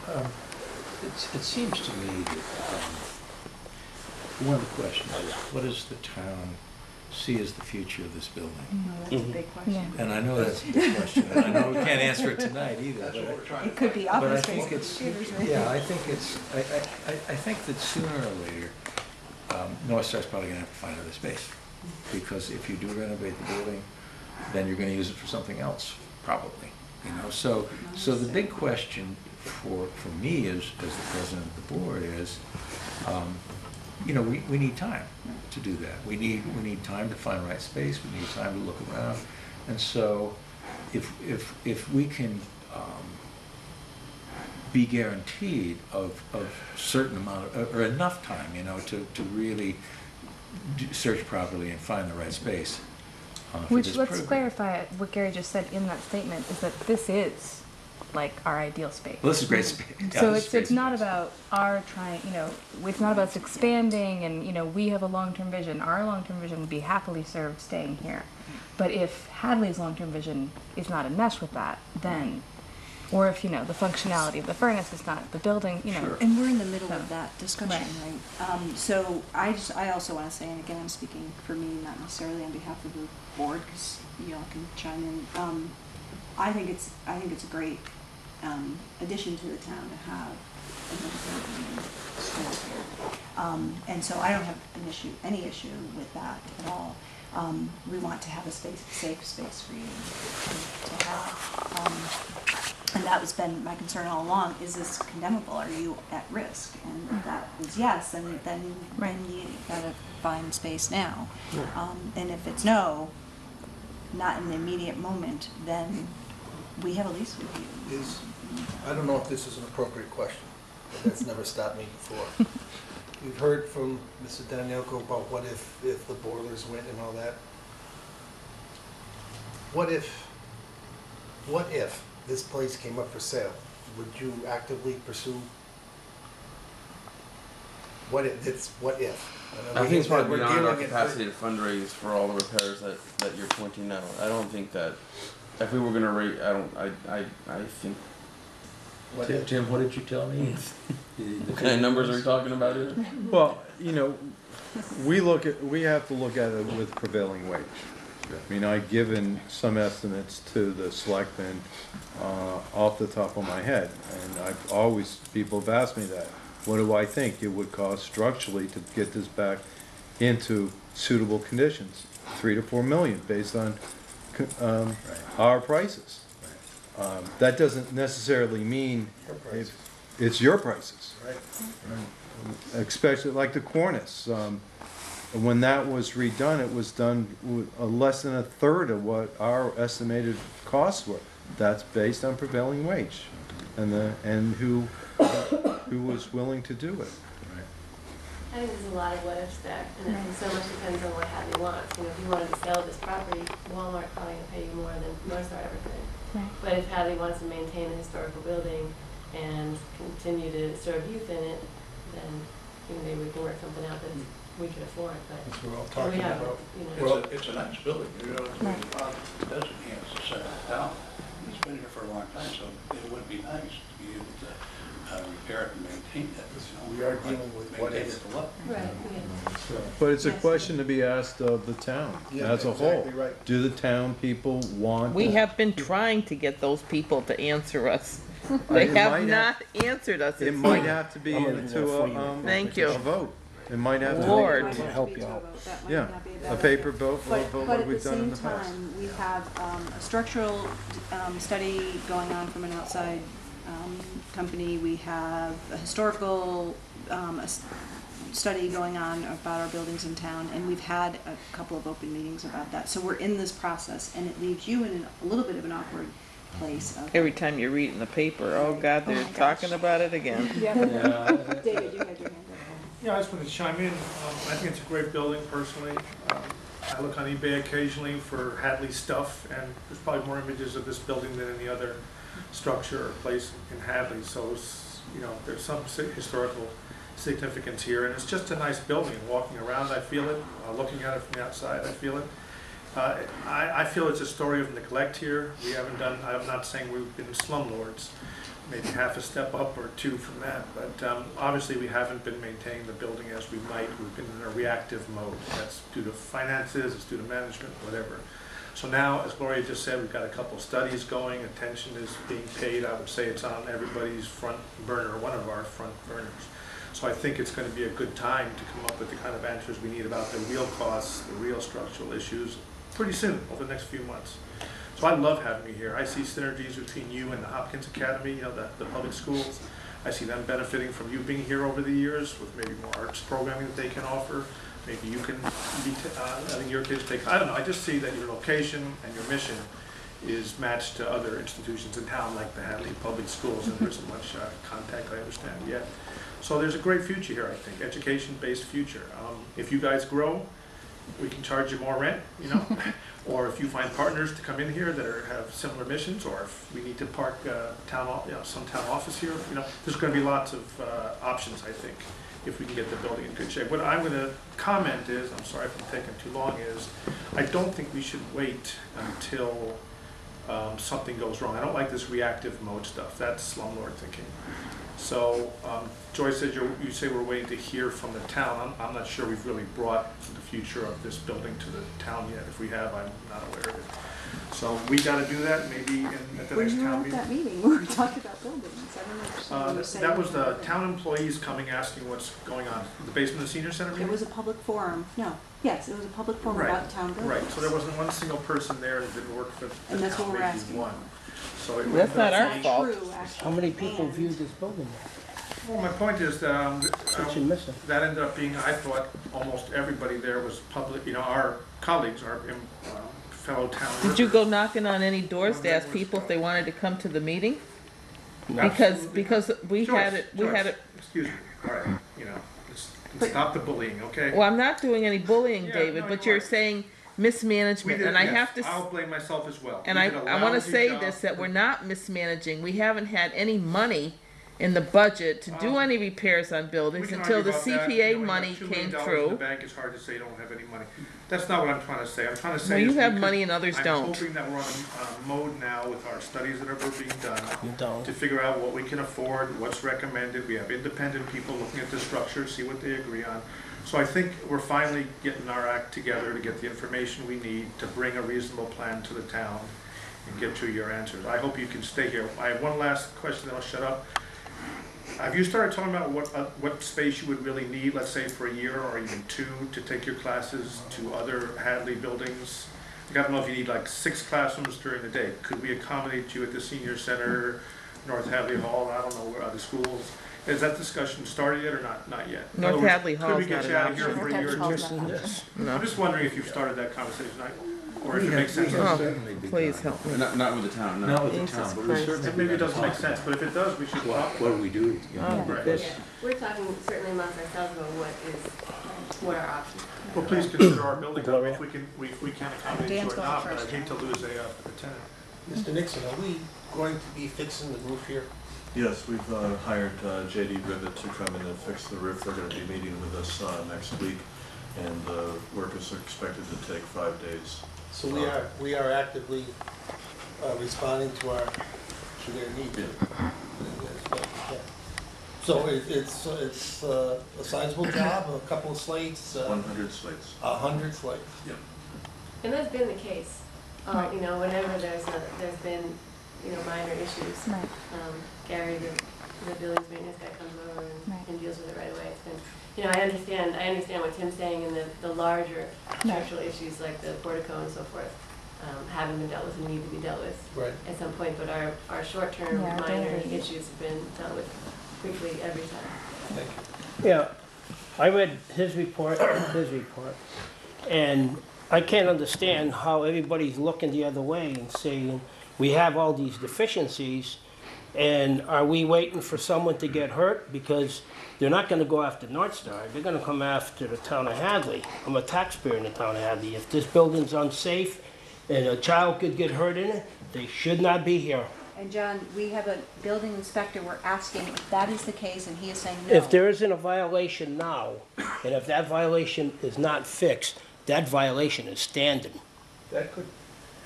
[SPEAKER 14] Um, it's- It seems to me that um, one of the questions is, what does the town see as the future of this building?
[SPEAKER 8] that's
[SPEAKER 5] Mhm.
[SPEAKER 8] a big question.
[SPEAKER 14] And I know that's a big question, and I know we can't answer it tonight either.
[SPEAKER 2] That's what we're trying to.
[SPEAKER 1] It could be
[SPEAKER 14] But I
[SPEAKER 1] office space,
[SPEAKER 14] think it's,
[SPEAKER 1] theaters, right?
[SPEAKER 14] yeah, I think it's, I, I, I- I think that sooner or later, um, North Star's probably gonna have to find other space. Because if you do renovate the building, then you're gonna use it for something else, probably, you know? So, so the big question for, for me as, as the president of the board is, um, you know, we, we need time to do that. We need, we need time to find right space, we need time to look around. And so if, if, if we can, um, be guaranteed of, of certain amount, of- or enough time, you know, to, to really search properly and find the right space uh,
[SPEAKER 8] Which, let's
[SPEAKER 14] program.
[SPEAKER 8] clarify, what Gary just said in that statement is that this is like our ideal space.
[SPEAKER 14] Well, this is great space. Yeah,
[SPEAKER 8] So it's, it's not
[SPEAKER 14] space.
[SPEAKER 8] about our trying, you know, it's not about us expanding and, you know, we have a long-term vision. Our long-term vision would be happily served staying here. But if Hadley's long-term vision is not enmeshed with that, then, or if, you know, the functionality of the furnace is not, the building, you know.
[SPEAKER 14] Sure.
[SPEAKER 1] And we're in the middle of that discussion,
[SPEAKER 8] Right.
[SPEAKER 1] right? Um, so I just, I also wanna say, and again, I'm speaking for me, not necessarily on behalf of the board, cause y'all can chime in. Um, I think it's, I think it's a great, um, addition to the town to have another building and school here. Um, and so I don't have an issue, any issue with that at all. Um, we want to have a space, safe space for you to- to have. Um, and that was been my concern all along, is this condemnable, are you at risk? And if that was yes, then, then, then you gotta find space now. Um, and if it's no, not in the immediate moment, then we have a lease with you.
[SPEAKER 13] Is, I don't know if this is an appropriate question, but that's never stopped me before. We've heard from Mr. Danielko about what if, if the boilers went and all that. What if, what if this place came up for sale? Would you actively pursue? What if, it's, what if?
[SPEAKER 5] I think it's probably
[SPEAKER 13] We're
[SPEAKER 5] beyond our
[SPEAKER 13] dealing in-
[SPEAKER 5] capacity to fundraise for all the repairs that, that you're pointing out. I don't think that, if we were gonna rate, I don't, I, I, I think,
[SPEAKER 14] Tim, Tim, what did you tell me?
[SPEAKER 5] What kind of numbers are we talking about here?
[SPEAKER 7] Well, you know, we look at, we have to look at it with prevailing wage. I mean, I've given some estimates to the selectmen, uh, off the top of my head, and I've always, people have asked me that. What do I think it would cost structurally to get this back into suitable conditions? Three to four million, based on, co- um, our prices. Um, that doesn't necessarily mean if, it's your prices. Right. especially like the cornice, um, when that was redone, it was done with a less than a third of what our estimated costs were. That's based on prevailing wage and the, and who, who was willing to do it.
[SPEAKER 3] I think there's a lot of what ifs there, and I think so much depends on what Hadley wants. You know, if you wanted to sell this property, Walmart probably gonna pay you more than Northstar ever could.
[SPEAKER 8] Right.
[SPEAKER 3] But if Hadley wants to maintain a historical building and continue to serve youth in it, then, you know, maybe we can work something out that hmm. we can afford, but.
[SPEAKER 13] That's what we're all
[SPEAKER 3] and
[SPEAKER 13] talking
[SPEAKER 3] we have,
[SPEAKER 13] about.
[SPEAKER 3] you know,
[SPEAKER 2] It's a, it's a nice building, you know, it's really positive. it does enhance the center of town. It's been here for a long time, so it would be nice to be able to uh, repair it and maintain it. you
[SPEAKER 13] We are dealing with what
[SPEAKER 2] Maintain
[SPEAKER 13] ifs.
[SPEAKER 2] it for what?
[SPEAKER 3] Right, yeah.
[SPEAKER 7] But it's a question to be asked of the town
[SPEAKER 13] Yeah,
[SPEAKER 7] as a whole.
[SPEAKER 13] exactly right.
[SPEAKER 7] Do the town people want?
[SPEAKER 6] We
[SPEAKER 7] to-
[SPEAKER 6] have been trying to get those people to answer us.
[SPEAKER 7] It
[SPEAKER 6] They
[SPEAKER 7] might
[SPEAKER 6] have
[SPEAKER 7] have-
[SPEAKER 6] not answered us.
[SPEAKER 7] It might have to be
[SPEAKER 9] I'm gonna
[SPEAKER 7] into a, um,
[SPEAKER 6] Thank you.
[SPEAKER 7] a vote. It might have to be.
[SPEAKER 6] Lord.
[SPEAKER 1] Might have to
[SPEAKER 9] help
[SPEAKER 1] be
[SPEAKER 9] you
[SPEAKER 1] to a
[SPEAKER 9] out.
[SPEAKER 1] vote. That might
[SPEAKER 7] Yeah,
[SPEAKER 1] not be a
[SPEAKER 7] a
[SPEAKER 1] bad
[SPEAKER 7] paper
[SPEAKER 1] idea.
[SPEAKER 7] vote,
[SPEAKER 1] But,
[SPEAKER 7] vote
[SPEAKER 1] but
[SPEAKER 7] like
[SPEAKER 1] at the
[SPEAKER 7] we've done in
[SPEAKER 1] same
[SPEAKER 7] the past.
[SPEAKER 1] time, we have um, a structural um, study going on from an outside um, company. We have a historical um, a s- study going on about our buildings in town, and we've had a couple of open meetings about that. So we're in this process, and it leaves you in a little bit of an awkward place of.
[SPEAKER 6] Every time you read in the paper, oh God,
[SPEAKER 1] Oh
[SPEAKER 6] they're
[SPEAKER 1] my gosh.
[SPEAKER 6] talking about it again.
[SPEAKER 1] David, you had your hand up.
[SPEAKER 15] Yeah, I just wanted to chime in. Um, I think it's a great building personally. Um, I look on eBay occasionally for Hadley stuff, and there's probably more images of this building than any other structure or place in Hadley. So you know, there's some historical significance here, and it's just a nice building. Walking around, I feel it. Uh, Looking at it from the outside, I feel it. Uh, I, I feel it's a story of neglect here. We haven't done, I'm not saying we've been slumlords, maybe half a step up or two from that, but um, obviously we haven't been maintaining the building as we might. We've been in a reactive mode. That's due to finances, it's due to management, whatever. So now, as Gloria just said, we've got a couple studies going, attention is being paid. I would say it's on everybody's front burner, one of our front burners. So I think it's gonna be a good time to come up with the kind of answers we need about the real costs, the real structural issues, pretty soon, over the next few months. So I love having you here. I see synergies between you and the Hopkins Academy, you know, the, the public schools. I see them benefiting from you being here over the years with maybe more arts programming that they can offer. Maybe you can be, t- uh, letting your kids take, I don't know, I just see that your location and your mission is matched to other institutions in town like the Hadley Public Schools, and there isn't much uh, contact, I understand, yet. So there's a great future here, I think, education-based future. Um, If you guys grow, we can charge you more rent, you know? Or if you find partners to come in here that are, have similar missions, or if we need to park, uh, town, you know, some town office here, you know, there's gonna be lots of, uh, options, I think, if we can get the building in good shape. What I'm gonna comment is, I'm sorry if I'm taking too long, is I don't think we should wait until, um, something goes wrong. I don't like this reactive mode stuff, that's slumlord thinking. So, um, Joyce said you, you say we're waiting to hear from the town. I'm, I'm not sure we've really brought the future of this building to the town yet. If we have, I'm not aware of it. So we gotta do that maybe in, at the
[SPEAKER 1] When
[SPEAKER 15] next
[SPEAKER 1] you were
[SPEAKER 15] town
[SPEAKER 1] at
[SPEAKER 15] meeting.
[SPEAKER 1] that meeting, we were talking about buildings, I don't know if
[SPEAKER 15] Uh,
[SPEAKER 1] someone was saying.
[SPEAKER 15] that was the town employees coming asking what's going on. The basement of the senior center
[SPEAKER 1] It
[SPEAKER 15] meeting?
[SPEAKER 1] was a public forum, no, yes, it was a public forum
[SPEAKER 15] Right,
[SPEAKER 1] about town buildings.
[SPEAKER 15] Right, so there wasn't one single person there that didn't work for the
[SPEAKER 1] And that's what
[SPEAKER 15] town,
[SPEAKER 1] we're
[SPEAKER 15] maybe
[SPEAKER 1] asking.
[SPEAKER 15] one. So it
[SPEAKER 6] That's not
[SPEAKER 15] up
[SPEAKER 6] our
[SPEAKER 15] being-
[SPEAKER 6] fault.
[SPEAKER 1] True, actually.
[SPEAKER 9] How many people
[SPEAKER 1] And-
[SPEAKER 9] viewed this building?
[SPEAKER 15] Well, my point is that, um,
[SPEAKER 9] What you
[SPEAKER 15] um,
[SPEAKER 9] missing?
[SPEAKER 15] that ended up being, I thought, almost everybody there was public, you know, our colleagues, our um, fellow town workers.
[SPEAKER 6] Did you go knocking on any doors to ask people if they wanted to come to the meeting? Because,
[SPEAKER 15] Absolutely.
[SPEAKER 6] because we had
[SPEAKER 15] Joyce,
[SPEAKER 6] it, we had it,
[SPEAKER 15] Excuse me, all right, you know, let's, let's stop the bullying, okay?
[SPEAKER 6] well, I'm not doing any bullying,
[SPEAKER 15] Yeah,
[SPEAKER 6] David,
[SPEAKER 15] no,
[SPEAKER 6] but
[SPEAKER 15] you
[SPEAKER 6] you're
[SPEAKER 15] are.
[SPEAKER 6] saying
[SPEAKER 15] We
[SPEAKER 6] mismanagement,
[SPEAKER 15] did-
[SPEAKER 6] and I
[SPEAKER 15] yes,
[SPEAKER 6] have to, s-
[SPEAKER 15] I'll blame myself as well.
[SPEAKER 6] and
[SPEAKER 15] We
[SPEAKER 6] I,
[SPEAKER 15] did a
[SPEAKER 6] I wanna
[SPEAKER 15] lousy
[SPEAKER 6] say
[SPEAKER 15] job.
[SPEAKER 6] this, that we're not mismanaging, we haven't had any money in the budget to do
[SPEAKER 15] Um,
[SPEAKER 6] any repairs on
[SPEAKER 15] We
[SPEAKER 6] buildings
[SPEAKER 15] can
[SPEAKER 6] until
[SPEAKER 15] argue
[SPEAKER 6] the
[SPEAKER 15] about that. You know,
[SPEAKER 6] CPA
[SPEAKER 15] we
[SPEAKER 6] money
[SPEAKER 15] $2
[SPEAKER 6] came
[SPEAKER 15] in the
[SPEAKER 6] through.
[SPEAKER 15] bank, it's hard to say you don't have any money. That's not what I'm trying to say. I'm trying to say.
[SPEAKER 6] Well, you
[SPEAKER 15] is we
[SPEAKER 6] have
[SPEAKER 15] could-
[SPEAKER 6] money and others don't.
[SPEAKER 15] I'm hoping that we're on a, on a mode now with our studies that are being done.
[SPEAKER 9] You don't.
[SPEAKER 15] To figure out what we can afford, what's recommended. We have independent people looking at the structure, see what they agree on. So I think we're finally getting our act together to get the information we need to bring a reasonable plan to the town and get you your answers. I hope you can stay here. I have one last question, then I'll shut up. Have you started talking about what, uh, what space you would really need, let's say for a year or even two, to take your classes to other Hadley buildings? Like, I don't know if you need like six classrooms during the day. Could we accommodate you at the senior center, North Hadley Hall, I don't know, where other schools? Is that discussion started yet or not, not yet? In other
[SPEAKER 6] North
[SPEAKER 15] words,
[SPEAKER 6] Hadley Hall's
[SPEAKER 15] Could we
[SPEAKER 6] not
[SPEAKER 15] get
[SPEAKER 6] an
[SPEAKER 15] you out of here
[SPEAKER 6] option.
[SPEAKER 15] for a year or
[SPEAKER 8] North
[SPEAKER 15] two?
[SPEAKER 8] Hall's not an option.
[SPEAKER 6] No.
[SPEAKER 15] I'm just wondering if you've started that conversation, I- or if it makes sense.
[SPEAKER 6] Oh. Please help me.
[SPEAKER 5] Not, not with the town, no.
[SPEAKER 14] Not with the
[SPEAKER 6] Jesus
[SPEAKER 14] town, but we
[SPEAKER 6] Christ.
[SPEAKER 14] certainly.
[SPEAKER 15] Maybe it
[SPEAKER 14] begun
[SPEAKER 15] doesn't make
[SPEAKER 14] talking.
[SPEAKER 15] sense, but if it does, we should
[SPEAKER 14] What,
[SPEAKER 15] talk.
[SPEAKER 14] what do we do? you know,
[SPEAKER 6] Oh,
[SPEAKER 15] Right.
[SPEAKER 14] because-
[SPEAKER 3] Yeah, we're talking certainly amongst ourselves about what is, what our options are.
[SPEAKER 15] Well, please consider our building,
[SPEAKER 9] Gloria.
[SPEAKER 15] if we can, we, we can accommodate you
[SPEAKER 10] Dan's
[SPEAKER 15] or
[SPEAKER 10] going
[SPEAKER 15] not, but
[SPEAKER 10] first.
[SPEAKER 15] I hate to lose a, uh, a tenant.
[SPEAKER 13] Mr. Nixon, are we going to be fixing the roof here?
[SPEAKER 12] Yes, we've uh, hired uh, JD Rivet to come in and fix the roof. They're gonna be meeting with us uh, next week, and the work is expected to take five days.
[SPEAKER 13] So we are, we are actively uh, responding to our, to their needs. So it- it's, it's uh, a sizable job, a couple of slates, uh,
[SPEAKER 12] hundred slates.
[SPEAKER 13] a hundred slates. Yeah.
[SPEAKER 3] And that's been the case, uh, you know, whenever there's a, there's been, you know, minor issues.
[SPEAKER 8] Right.
[SPEAKER 3] Um, Gary, the, the buildings maintenance guy comes over and,
[SPEAKER 8] Right.
[SPEAKER 3] and deals with it right away. It's been, you know, I understand, I understand what Tim's saying and the, the larger structural issues like the portico and so forth, um, haven't been dealt with and need to be dealt with
[SPEAKER 13] Right.
[SPEAKER 3] at some point, but our, our short-term
[SPEAKER 8] Yeah,
[SPEAKER 3] minor
[SPEAKER 8] daily.
[SPEAKER 3] issues have been dealt with quickly every time.
[SPEAKER 13] Thank you.
[SPEAKER 9] Yeah, I read his report, his report, and I can't understand how everybody's looking the other way and saying, we have all these deficiencies, and are we waiting for someone to get hurt? Because they're not gonna go after North Star, they're gonna come after the town of Hadley. I'm a taxpayer in the town of Hadley. If this building's unsafe and a child could get hurt in it, they should not be here.
[SPEAKER 1] And John, we have a building inspector, we're asking if that is the case, and he is saying no.
[SPEAKER 9] If there isn't a violation now, and if that violation is not fixed, that violation is standing.
[SPEAKER 13] That could,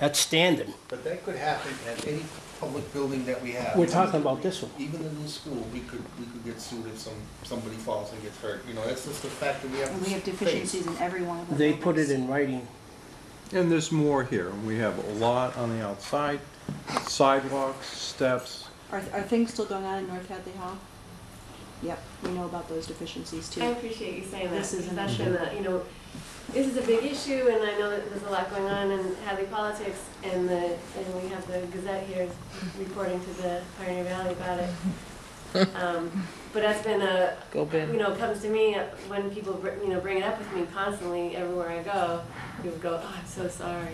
[SPEAKER 9] That's standing.
[SPEAKER 13] but that could happen at any public building that we have.
[SPEAKER 9] We're talking about this one.
[SPEAKER 13] Even in the school, we could, we could get sued if some, somebody falls and gets hurt. You know, that's just the fact that we have.
[SPEAKER 1] And we have
[SPEAKER 13] to face.
[SPEAKER 1] deficiencies in every one of them.
[SPEAKER 9] They put it in writing.
[SPEAKER 7] And there's more here. We have a lot on the outside, sidewalks, steps.
[SPEAKER 1] Are, are things still going on in North Hadley Hall? Yep, we know about those deficiencies too.
[SPEAKER 3] I
[SPEAKER 1] too.
[SPEAKER 3] appreciate you saying that,
[SPEAKER 1] This is
[SPEAKER 3] because
[SPEAKER 1] an
[SPEAKER 3] that's
[SPEAKER 1] issue.
[SPEAKER 3] been you know, this is a big issue, and I know that there's a lot going on in Hadley politics, and the, and we have the Gazette here reporting to the Pioneer Valley about it. Um, But that's been a,
[SPEAKER 6] Go
[SPEAKER 3] you know, comes to me when people, br- you know, bring it up with me constantly everywhere I go. People go, oh, I'm so sorry.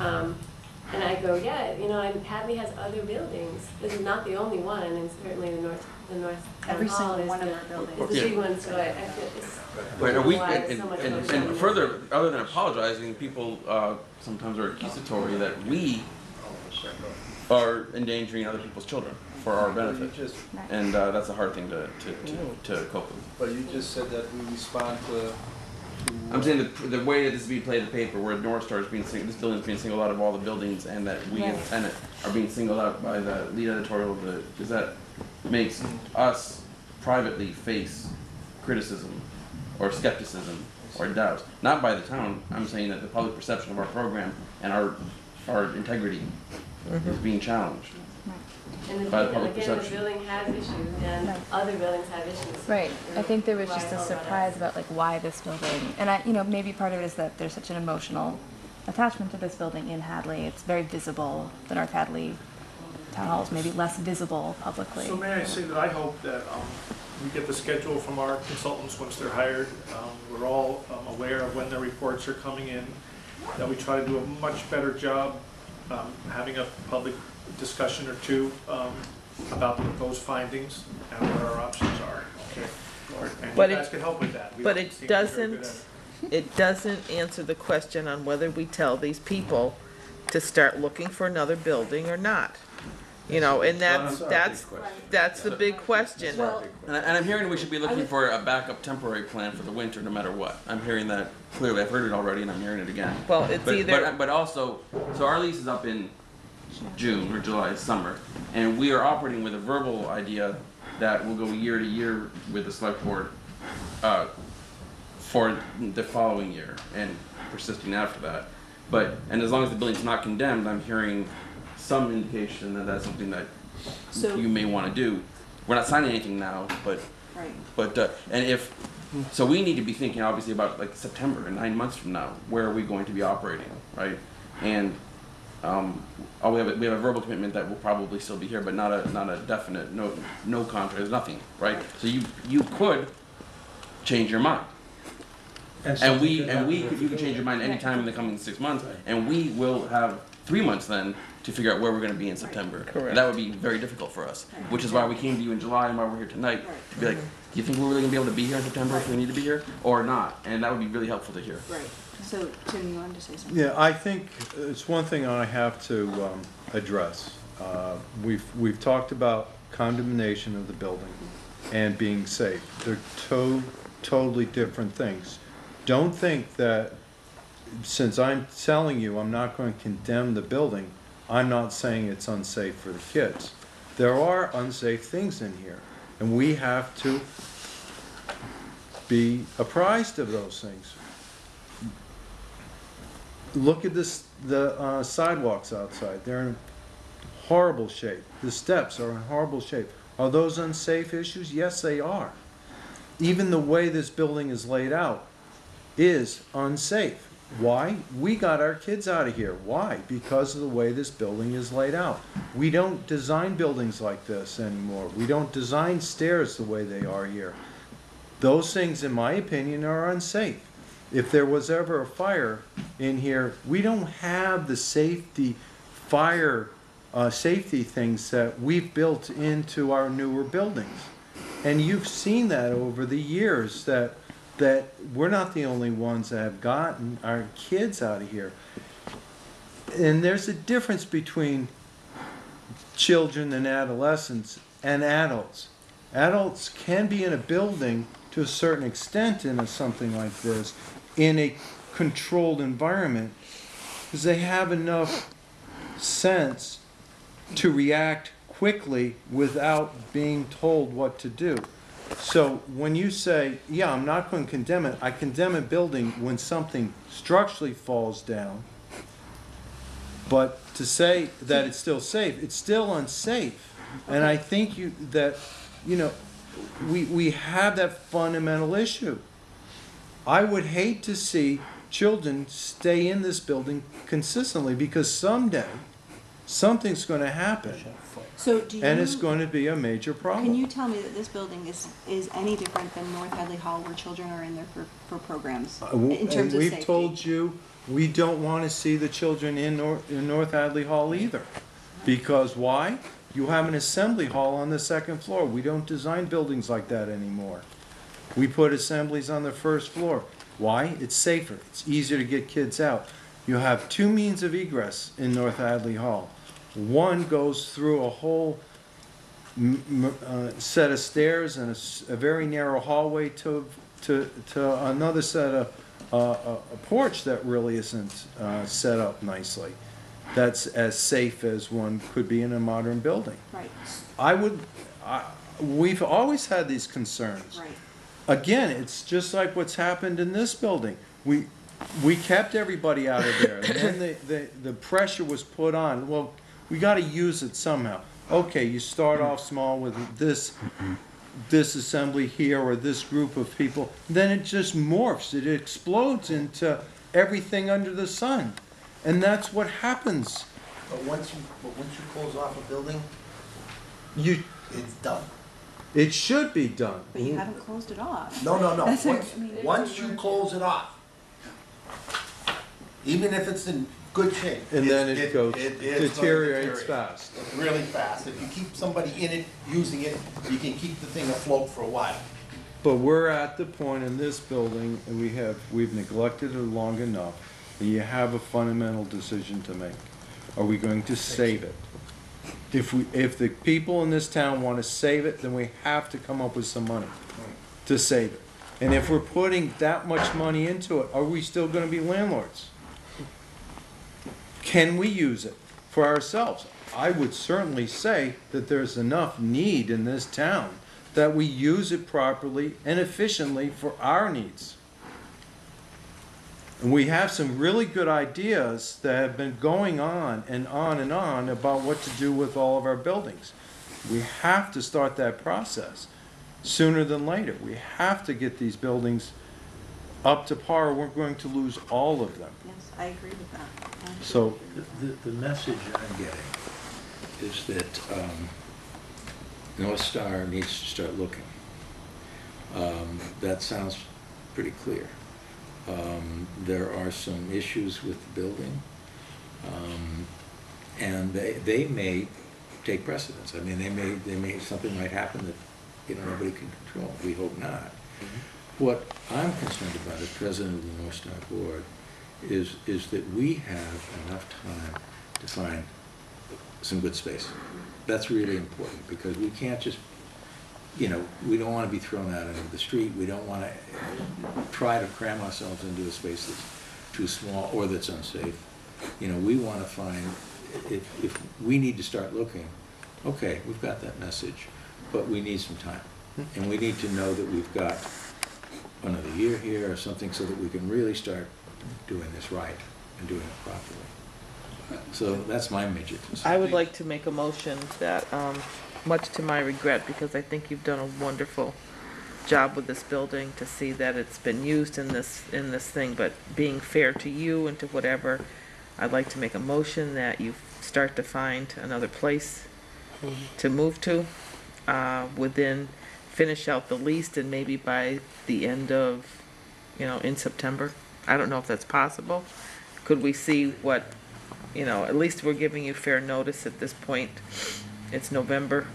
[SPEAKER 3] Um, and I go, yeah, you know, and Hadley has other buildings. This is not the only one, and certainly the North, the North Town
[SPEAKER 1] Every
[SPEAKER 3] Hall
[SPEAKER 1] single
[SPEAKER 3] is
[SPEAKER 1] one of
[SPEAKER 3] the-
[SPEAKER 1] our buildings.
[SPEAKER 3] Is the big one, so I, I feel it's.
[SPEAKER 5] Wait, are we,
[SPEAKER 3] why
[SPEAKER 5] and,
[SPEAKER 3] so much
[SPEAKER 5] and,
[SPEAKER 3] going
[SPEAKER 5] and
[SPEAKER 3] on.
[SPEAKER 5] further, other than apologizing, people, uh, sometimes are accusatory that we are endangering other people's children for our
[SPEAKER 7] you
[SPEAKER 5] benefit.
[SPEAKER 7] just,
[SPEAKER 5] And, uh, that's a hard thing to, to, to, to cope with.
[SPEAKER 7] but you just said that we respond to. to,
[SPEAKER 5] I'm saying the, the way that this is being played in the paper, where North Star is being, sing- this building is being singled out of all the buildings, and that we as a
[SPEAKER 8] Right.
[SPEAKER 5] tenant are being singled out by the lead editorial of the Gazette, makes us privately face criticism, or skepticism, or doubt. Not by the town, I'm saying that the public perception of our program and our, our integrity mm-hmm. is being challenged.
[SPEAKER 3] And the,
[SPEAKER 5] by the public
[SPEAKER 3] again, the building has issues, and other buildings have issues.
[SPEAKER 8] Right. I think there was just a
[SPEAKER 3] all brought up.
[SPEAKER 8] surprise about like why this building, and I, you know, maybe part of it is that there's such an emotional attachment to this building in Hadley. It's very visible. The North Hadley Town Hall is maybe less visible publicly.
[SPEAKER 15] So may I say that I hope that um, we get the schedule from our consultants once they're hired. Um, We're all um, aware of when their reports are coming in, that we try to do a much better job um, having a public discussion or two um, about the proposed findings and what our options are, okay? And you
[SPEAKER 6] But it-
[SPEAKER 15] guys can help with that. We
[SPEAKER 6] But it
[SPEAKER 15] seem very good at
[SPEAKER 6] doesn't, it doesn't answer the question on whether we tell these people to start looking for another building or not.
[SPEAKER 4] You know, and that's, that's, that's the big question.
[SPEAKER 1] Well,
[SPEAKER 5] And, I, and I'm hearing we should be looking for a backup temporary plan for the winter, no matter what. I'm hearing that clearly. I've heard it already, and I'm hearing it again.
[SPEAKER 4] Well, it's
[SPEAKER 5] but,
[SPEAKER 4] either-
[SPEAKER 5] But, but also, so our lease is up in June or July, summer, and we are operating with a verbal idea that will go year to year with the select board uh, for the following year and persisting after that. But and as long as the building's not condemned, I'm hearing some indication that that's something that
[SPEAKER 1] So-
[SPEAKER 5] you may want to do. We're not signing anything now, but
[SPEAKER 1] Right.
[SPEAKER 5] but, uh, and if, so we need to be thinking obviously about like September and nine months from now, where are we going to be operating, right? And, um, oh, we have, a- we have a verbal commitment that will probably still be here, but not a, not a definite, no, no contract, there's nothing, right? So you, you could change your mind. And we, and we, could- you can change your mind anytime in the coming six months, and we will have three months then to figure out where we're gonna be in September.
[SPEAKER 4] Correct.
[SPEAKER 5] And that would be very difficult for us, which is why we came to you in July and why we're here tonight, to be like, do you think we're really gonna be able to be here in September if we need to be here, or not? And that would be really helpful to hear.
[SPEAKER 1] Right. So, Tim, you wanted to say something?
[SPEAKER 7] Yeah, I think it's one thing I have to um, address. Uh, We've, we've talked about condemnation of the building and being safe. They're to, totally different things. Don't think that, since I'm telling you I'm not going to condemn the building, I'm not saying it's unsafe for the kids. There are unsafe things in here, and we have to be apprised of those things. Look at this, the uh, sidewalks outside, they're in horrible shape. The steps are in horrible shape. Are those unsafe issues? Yes, they are. Even the way this building is laid out is unsafe. Why? We got our kids out of here. Why? Because of the way this building is laid out. We don't design buildings like this anymore. We don't design stairs the way they are here. Those things, in my opinion, are unsafe. If there was ever a fire in here, we don't have the safety, fire, uh, safety things that we've built into our newer buildings. And you've seen that over the years, that, that we're not the only ones that have gotten our kids out of here. And there's a difference between children and adolescents and adults. Adults can be in a building to a certain extent in a, something like this, in a controlled environment, because they have enough sense to react quickly without being told what to do. So when you say, yeah, I'm not going to condemn it, I condemn a building when something structurally falls down. But to say that it's still safe, it's still unsafe. And I think you, that, you know, we, we have that fundamental issue. I would hate to see children stay in this building consistently because someday, something's gonna happen.
[SPEAKER 1] So do you?
[SPEAKER 7] And it's going to be a major problem.
[SPEAKER 1] Can you tell me that this building is, is any different than North Hadley Hall where children are in there for, for programs?
[SPEAKER 7] Uh,
[SPEAKER 1] In terms of
[SPEAKER 7] we've
[SPEAKER 1] safety?
[SPEAKER 7] told you, we don't want to see the children in North, in North Hadley Hall either. Because why? You have an assembly hall on the second floor. We don't design buildings like that anymore. We put assemblies on the first floor. Why? It's safer. It's easier to get kids out. You have two means of egress in North Hadley Hall. One goes through a whole m- m- uh, set of stairs and a s- a very narrow hallway to, to, to another set of, uh, a a porch that really isn't uh, set up nicely. That's as safe as one could be in a modern building.
[SPEAKER 1] Right,
[SPEAKER 7] I would, I, we've always had these concerns.
[SPEAKER 1] right.
[SPEAKER 7] Again, it's just like what's happened in this building. We, we kept everybody out of there, and then the, the, the pressure was put on, well, we gotta use it somehow. Okay, you start off small with this, this assembly here, or this group of people, then it just morphs, it explodes into everything under the sun. And that's what happens.
[SPEAKER 13] But once you, but once you close off a building,
[SPEAKER 7] You,
[SPEAKER 13] it's done.
[SPEAKER 7] it should be done.
[SPEAKER 1] But you haven't closed it off.
[SPEAKER 13] No, no, no.
[SPEAKER 1] That's
[SPEAKER 13] Once,
[SPEAKER 1] I mean,
[SPEAKER 13] once you close it off, even if it's in good shape.
[SPEAKER 7] And then it goes,
[SPEAKER 13] it is gonna
[SPEAKER 7] deteriorates
[SPEAKER 13] deteriorate
[SPEAKER 7] fast.
[SPEAKER 13] Really fast. If you keep somebody in it, using it, you can keep the thing afloat for a while.
[SPEAKER 7] But we're at the point in this building, and we have, we've neglected it long enough, and you have a fundamental decision to make. Are we going to save it? If we, if the people in this town want to save it, then we have to come up with some money to save it. And if we're putting that much money into it, are we still gonna be landlords? Can we use it for ourselves? I would certainly say that there's enough need in this town that we use it properly and efficiently for our needs. And we have some really good ideas that have been going on and on and on about what to do with all of our buildings. We have to start that process sooner than later. We have to get these buildings up to par, we're going to lose all of them.
[SPEAKER 10] Yes, I agree with that.
[SPEAKER 7] So,
[SPEAKER 14] The, the message I'm getting is that um, North Star needs to start looking. Um, That sounds pretty clear. Um, There are some issues with the building, um, and they, they may take precedence. I mean, they may, they may, something might happen that, you know, nobody can control. We hope not. What I'm concerned about as president of the North Star Board is, is that we have enough time to find some good space. That's really important, because we can't just, you know, we don't want to be thrown out into the street, we don't want to try to cram ourselves into a space that's too small or that's unsafe. You know, we want to find, if, if we need to start looking, okay, we've got that message, but we need some time. And we need to know that we've got another year here or something so that we can really start doing this right and doing it properly. So that's my major concern.
[SPEAKER 4] I would like to make a motion that, um, much to my regret, because I think you've done a wonderful job with this building to see that it's been used in this, in this thing, but being fair to you and to whatever, I'd like to make a motion that you start to find another place to move to, uh, within, finish out the lease and maybe by the end of, you know, in September. I don't know if that's possible. Could we see what, you know, at least we're giving you fair notice at this point. It's November.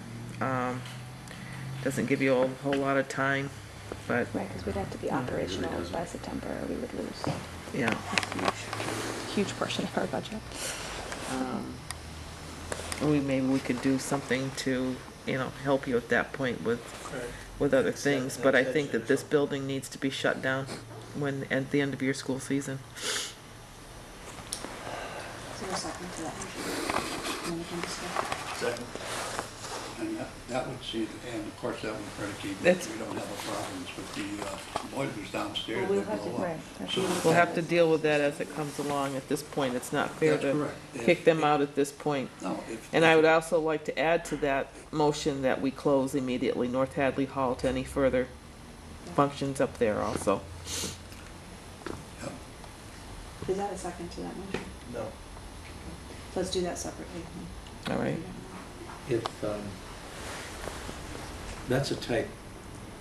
[SPEAKER 4] Um, doesn't give you a whole lot of time, but,
[SPEAKER 8] Right, because we'd have to be operational by September, or we would lose
[SPEAKER 4] yeah.
[SPEAKER 8] a huge portion of our budget.
[SPEAKER 4] Um, we, maybe we could do something to, you know, help you at that point with, with other things. But I think that this building needs to be shut down when, at the end of your school season.
[SPEAKER 1] Is there a second to that motion? Then we.
[SPEAKER 2] Second. And that, that would see, and of course, that would predicate that
[SPEAKER 4] That's-
[SPEAKER 2] we don't have a problems with the uh, boilers downstairs
[SPEAKER 8] Well, we'll
[SPEAKER 2] that
[SPEAKER 8] have to-
[SPEAKER 2] blow up.
[SPEAKER 8] right, that's
[SPEAKER 2] So
[SPEAKER 4] We'll have to deal with that as it comes along. At this point, it's not fair
[SPEAKER 2] That's
[SPEAKER 4] to
[SPEAKER 2] correct. If-
[SPEAKER 4] kick them out at this point.
[SPEAKER 2] No, if.
[SPEAKER 4] And I would also like to add to that motion that we close immediately North Hadley Hall to any further functions up there also.
[SPEAKER 1] Is that a second to that motion?
[SPEAKER 13] No.
[SPEAKER 1] Let's do that separately.
[SPEAKER 4] All right.
[SPEAKER 14] If, um, that's a tight,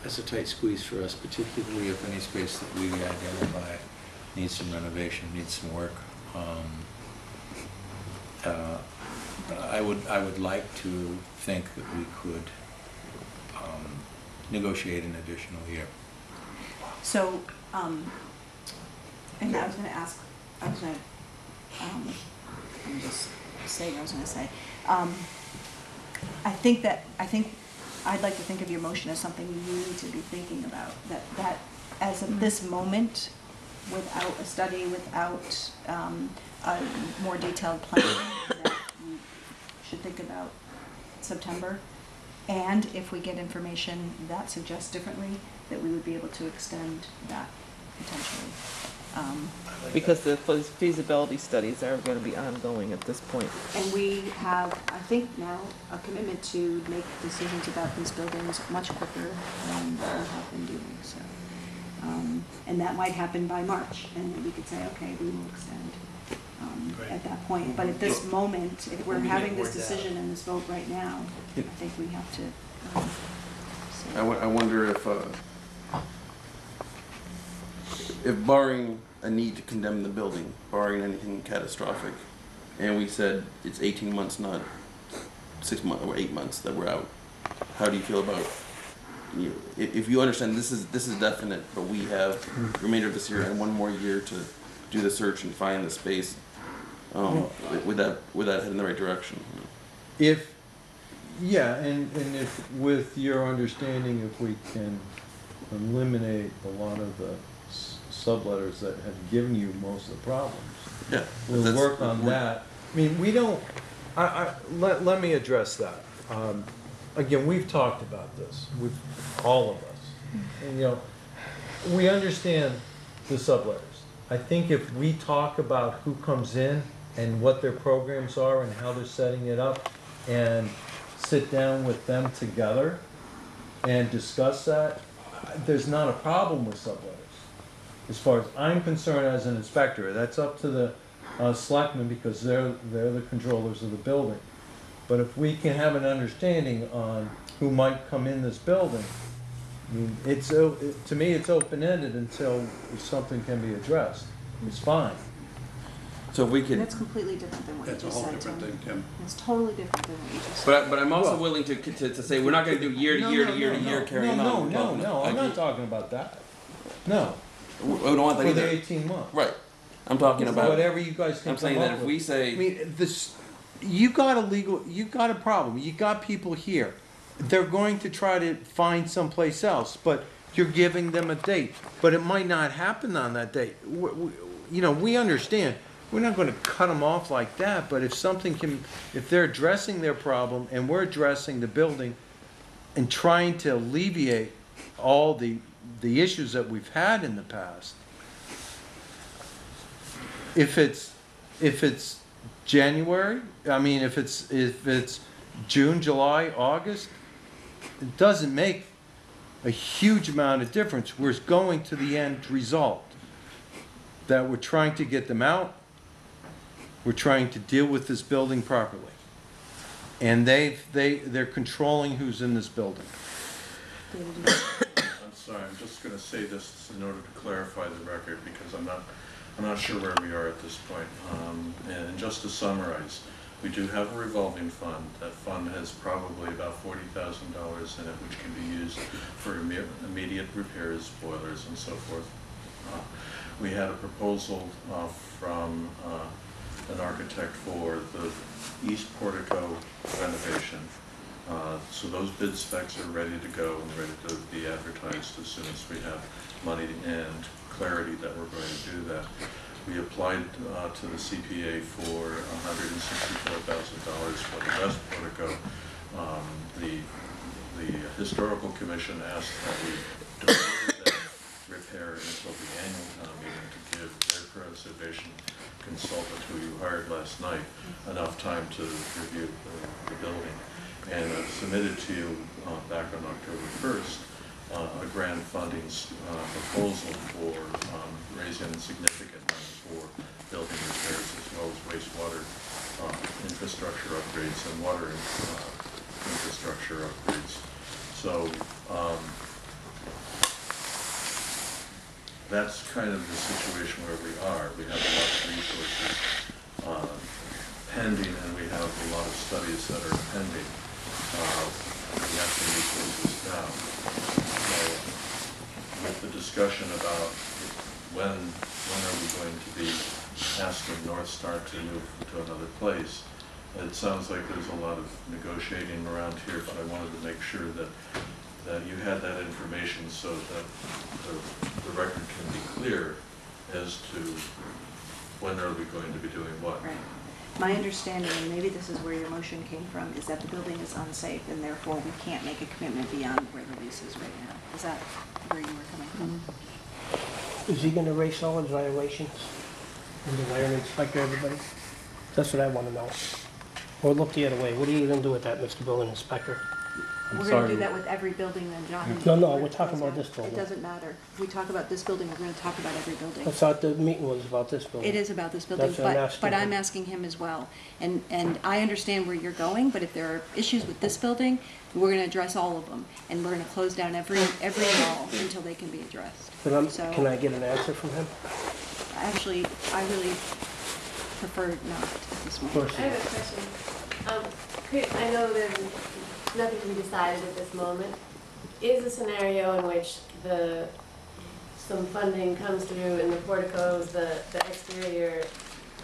[SPEAKER 14] that's a tight squeeze for us, particularly if any space that we identify needs some renovation, needs some work. Um, uh, I would, I would like to think that we could um, negotiate an additional year.
[SPEAKER 10] So, um, and I was gonna ask, I was gonna, um, I'm just saying, I was gonna say, um, I think that, I think, I'd like to think of your motion as something you need to be thinking about, that, that as of this moment, without a study, without, um, a more detailed plan, that you should think about September. And if we get information that suggests differently, that we would be able to extend that potentially. Um,
[SPEAKER 4] Because the feas- feasibility studies are gonna be ongoing at this point.
[SPEAKER 1] And we have, I think now, a commitment to make decisions about these buildings much quicker than we have been doing, so. um, And that might happen by March, and we could say, okay, we will extend um,
[SPEAKER 13] Right.
[SPEAKER 1] at that point. But at this moment, if we're
[SPEAKER 13] When we get
[SPEAKER 1] having this
[SPEAKER 13] word out.
[SPEAKER 1] decision and this vote right now, I think we have to. um, say-
[SPEAKER 5] I wo- I wonder if, uh, if barring a need to condemn the building, barring anything catastrophic, and we said it's eighteen months, not six months or eight months that we're out, how do you feel about, you know, if, you understand this is, this is definite, but we have the remainder of this year and one more year to do the search and find the space, um, would that, would that head in the right direction?
[SPEAKER 7] If, Yeah, and, and if, with your understanding, if we can eliminate a lot of the subletters that have given you most of the problems.
[SPEAKER 5] Yeah.
[SPEAKER 7] We'll
[SPEAKER 5] that's-
[SPEAKER 7] work on that. I mean, we don't, I, I, let, let me address that. Um, again, we've talked about this with all of us. And, you know, we understand the subletters. I think if we talk about who comes in and what their programs are and how they're setting it up, and sit down with them together and discuss that, there's not a problem with subletters. As far as I'm concerned as an inspector, that's up to the uh, selectmen because they're, they're the controllers of the building. But if we can have an understanding on who might come in this building, I mean, it's, o- it- to me, it's open-ended until something can be addressed. It's fine.
[SPEAKER 5] So if we could,
[SPEAKER 10] That's completely different than what you
[SPEAKER 2] That's a
[SPEAKER 10] just
[SPEAKER 2] whole
[SPEAKER 10] said,
[SPEAKER 2] different
[SPEAKER 10] Tim.
[SPEAKER 2] thing, Tim.
[SPEAKER 10] It's totally different than what you just said.
[SPEAKER 5] but I, but I'm also
[SPEAKER 7] Well-
[SPEAKER 5] willing to, to, to say we're not going to do year to
[SPEAKER 7] No,
[SPEAKER 5] year
[SPEAKER 7] no,
[SPEAKER 5] to year
[SPEAKER 7] no,
[SPEAKER 5] to year
[SPEAKER 7] no.
[SPEAKER 5] carrying
[SPEAKER 7] no,
[SPEAKER 5] on.
[SPEAKER 7] No, no, no, no, I'm
[SPEAKER 5] I-
[SPEAKER 7] not talking about that. No,
[SPEAKER 5] We we don't want that
[SPEAKER 7] for the eighteen months.
[SPEAKER 5] Right. I'm talking about.
[SPEAKER 7] Whatever you guys can
[SPEAKER 5] I'm saying
[SPEAKER 7] come
[SPEAKER 5] that
[SPEAKER 7] up
[SPEAKER 5] if
[SPEAKER 7] with.
[SPEAKER 5] we say I
[SPEAKER 7] mean, this, you got a legal, you got a problem, you got people here. They're going to try to find someplace else, but you're giving them a date, but it might not happen on that date. W- w- You know, we understand, we're not gonna cut them off like that, but if something can, if they're addressing their problem and we're addressing the building and trying to alleviate all the, the issues that we've had in the past, if it's, if it's January, I mean, if it's, if it's June, July, August, it doesn't make a huge amount of difference. We're going to the end result. That we're trying to get them out, we're trying to deal with this building properly. And they've, they, they're controlling who's in this building.
[SPEAKER 12] I'm sorry, I'm just gonna say this in order to clarify the record, because I'm not, I'm not sure where we are at this point. Um, And just to summarize, we do have a revolving fund. That fund has probably about forty thousand dollars in it, which can be used for imme- immediate repairs, boilers and so forth. Uh, We had a proposal uh, from uh, an architect for the east portico renovation. Uh, So those bid specs are ready to go and ready to be advertised as soon as we have money and clarity that we're going to do that. We applied uh, to the CPA for $164,000 for the west portico. Um, The, the historical commission asked that we defer that repair until the annual town meeting to give their preservation consultant, who you hired last night, enough time to review the- the building. And I've submitted to you uh, back on October 1st, uh, a grant funding uh, proposal for um, raising significant money for building repairs as well as wastewater uh, infrastructure upgrades and water uh, infrastructure upgrades. So um, that's kind of the situation where we are. We have a lot of resources uh, pending, and we have a lot of studies that are pending. Resources now. So with the discussion about when, when are we going to be asking North Star to move to another place, it sounds like there's a lot of negotiating around here, but I wanted to make sure that, that you had that information so that the, the record can be clear as to when are we going to be doing what.
[SPEAKER 10] Right. My understanding, and maybe this is where your motion came from, is that the building is unsafe and therefore we can't make a commitment beyond where the lease is right now. Is that where you were coming from?
[SPEAKER 9] Is he gonna raise solids violations? And the wire inspector, everybody? That's what I wanna know. Or look the other way, what are you gonna do with that, Mr. Building Inspector?
[SPEAKER 10] We're gonna do that with every building then, John.
[SPEAKER 9] No, no, we're talking about this building.
[SPEAKER 10] It doesn't matter. If we talk about this building, we're gonna talk about every building.
[SPEAKER 9] I thought the meeting was about this building.
[SPEAKER 10] It is about this building,
[SPEAKER 9] That's what I'm
[SPEAKER 10] but,
[SPEAKER 9] asking
[SPEAKER 10] but I'm
[SPEAKER 9] him.
[SPEAKER 10] asking him as well. And, and I understand where you're going, but if there are issues with this building, we're gonna address all of them. And we're gonna close down every, every wall until they can be addressed.
[SPEAKER 9] But I'm,
[SPEAKER 10] So-
[SPEAKER 9] can I get an answer from him?
[SPEAKER 10] Actually, I really prefer not at this
[SPEAKER 9] Of
[SPEAKER 10] moment.
[SPEAKER 9] course.
[SPEAKER 3] I have a question. Um, could, I know there's nothing to be decided at this moment. Is a scenario in which the, some funding comes through and the porticos, the, the exterior,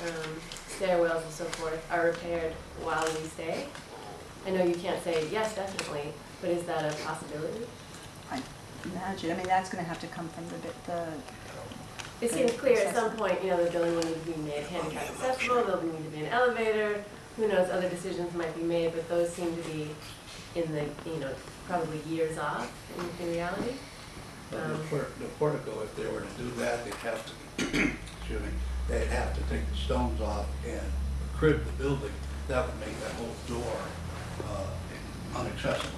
[SPEAKER 3] um, stairwells and so forth are repaired while we stay? I know you can't say, yes, definitely, but is that a possibility?
[SPEAKER 1] I imagine, I mean, that's gonna have to come from the, bit- the,
[SPEAKER 3] It seems clear at some point, you know, the building will need to be made handicap accessible, there'll need to be an elevator, who knows, other decisions might be made, but those seem to be in the, you know, probably years off in, in reality.
[SPEAKER 2] But the
[SPEAKER 3] Um,
[SPEAKER 2] the portico, if they were to do that, they'd have to, excuse me, they'd have to take the stones off and crib the building. That would make that whole door uh, inaccessible.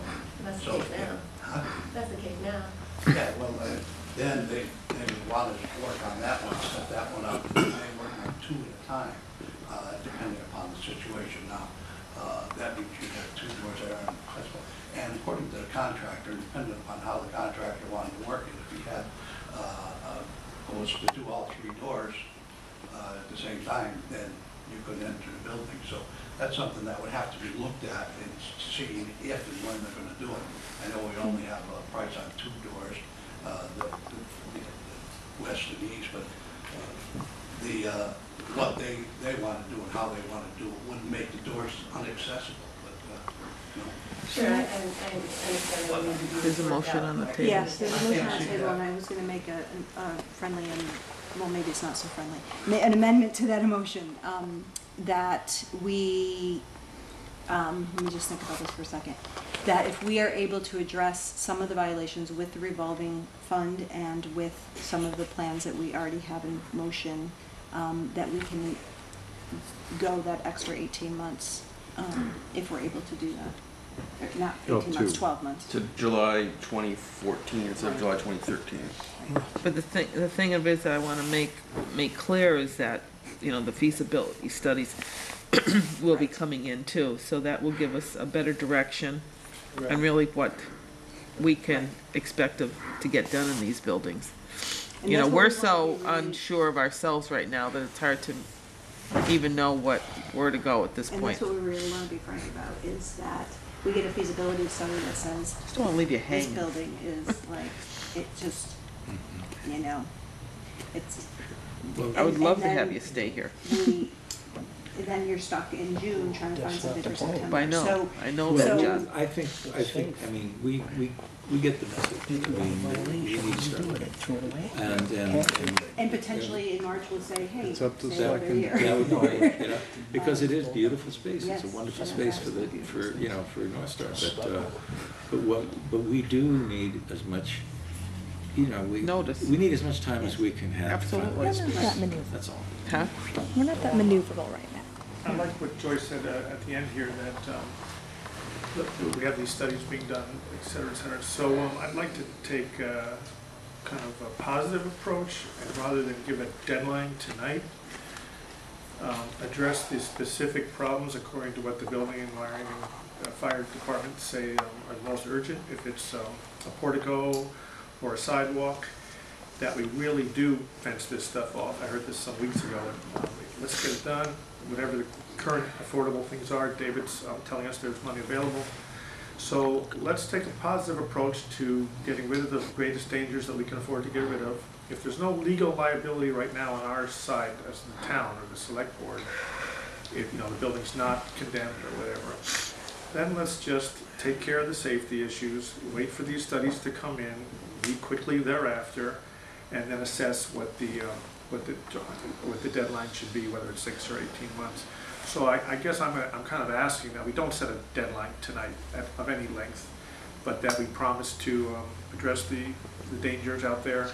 [SPEAKER 3] That's the
[SPEAKER 2] So,
[SPEAKER 3] case now.
[SPEAKER 2] Huh?
[SPEAKER 3] That's the case now.
[SPEAKER 2] Yeah, well, uh, then they, they would want to work on that one, set that one up, they work on two at a time, uh, depending upon the situation. Now, uh, that means you have two doors that are. And according to the contractor, depending upon how the contractor wanted to work it, if he had, uh, uh, to do all three doors, uh, at the same time, then you couldn't enter the building. So that's something that would have to be looked at and see if and when they're gonna do it. I know we only have a price on two doors, uh, the, the, the west and east, but, uh, the, uh, what they, they wanna do and how they wanna do it wouldn't make the doors inaccessible, but, uh, you know.
[SPEAKER 3] Sure, and, and I understand that we need to be.
[SPEAKER 4] There's a motion on the table.
[SPEAKER 1] yes, there's a motion on the table, and I was gonna make a, a friendly and, well, maybe it's not so friendly, ma- an amendment to that motion, um, that we, um, let me just think about this for a second. That if we are able to address some of the violations with the revolving fund and with some of the plans that we already have in motion, um, that we can go that extra eighteen months, um, if we're able to do that. Or Not
[SPEAKER 7] Oh,
[SPEAKER 1] eighteen months,
[SPEAKER 7] two.
[SPEAKER 1] twelve months.
[SPEAKER 5] To July 2014 instead of July 2013.
[SPEAKER 4] But the thing, the thing of it is that I wanna make, make clear is that, you know, the feasibility studies will be coming in too, so that will give us a better direction and really what we can expect of, to get done in these buildings.
[SPEAKER 1] And
[SPEAKER 4] You know,
[SPEAKER 1] that's what
[SPEAKER 4] we're
[SPEAKER 1] we
[SPEAKER 4] so
[SPEAKER 1] wanna be really-
[SPEAKER 4] unsure of ourselves right now that it's hard to even know what, where to go at this
[SPEAKER 1] And
[SPEAKER 4] point.
[SPEAKER 1] that's what we really wanna be frank about, is that we get a feasibility study that says,
[SPEAKER 4] Just don't wanna leave you
[SPEAKER 1] this
[SPEAKER 4] hanging.
[SPEAKER 1] building is like, it just, mm-hmm. you know, it's.
[SPEAKER 4] I would
[SPEAKER 1] and-
[SPEAKER 4] love
[SPEAKER 1] and
[SPEAKER 4] to have
[SPEAKER 1] then
[SPEAKER 4] you stay here.
[SPEAKER 1] we- then you're stuck in June trying to find
[SPEAKER 9] That's not
[SPEAKER 1] something
[SPEAKER 9] the
[SPEAKER 1] for
[SPEAKER 9] point.
[SPEAKER 1] September.
[SPEAKER 4] I know,
[SPEAKER 1] So-
[SPEAKER 4] I know
[SPEAKER 1] so-
[SPEAKER 4] John.
[SPEAKER 14] I think, I think, I mean, we, we, we get the message. I mean, we need to start looking. And, and, and.
[SPEAKER 1] And potentially in March we'll say, hey,
[SPEAKER 7] It's up to
[SPEAKER 1] another
[SPEAKER 14] That can,
[SPEAKER 1] year.
[SPEAKER 14] that would be, you know, because it is beautiful space, it's a
[SPEAKER 1] Yes,
[SPEAKER 14] wonderful
[SPEAKER 1] it is
[SPEAKER 14] space for the, for, you know, for North Star, but, uh, but what, but we do need as much, you know, we.
[SPEAKER 4] Notice.
[SPEAKER 14] We need as much time as we can have. to find
[SPEAKER 4] Absolutely.
[SPEAKER 14] this
[SPEAKER 8] We're not
[SPEAKER 14] space.
[SPEAKER 8] that maneuverable.
[SPEAKER 14] That's all.
[SPEAKER 4] Huh?
[SPEAKER 8] We're not that maneuverable right now.
[SPEAKER 15] I like what Joyce said uh, at the end here, that um, we have these studies being done, et cetera, et cetera. So um, I'd like to take uh, kind of a positive approach, and rather than give a deadline tonight, um, address the specific problems according to what the building and wiring uh, fire departments say um, are the most urgent. If it's um, a portico or a sidewalk, that we really do fence this stuff off. I heard this some weeks ago, let's get it done, whatever the current affordable things are. David's um, telling us there's money available. So let's take a positive approach to getting rid of the greatest dangers that we can afford to get rid of. If there's no legal liability right now on our side as the town or the select board, if, you know, the building's not condemned or whatever, then let's just take care of the safety issues, wait for these studies to come in, meet quickly thereafter, and then assess what the, uh, what the, what the deadline should be, whether it's six or eighteen months. So I, I guess I'm, I'm kind of asking that we don't set a deadline tonight at, of any length, but that we promise to um, address the, the dangers out there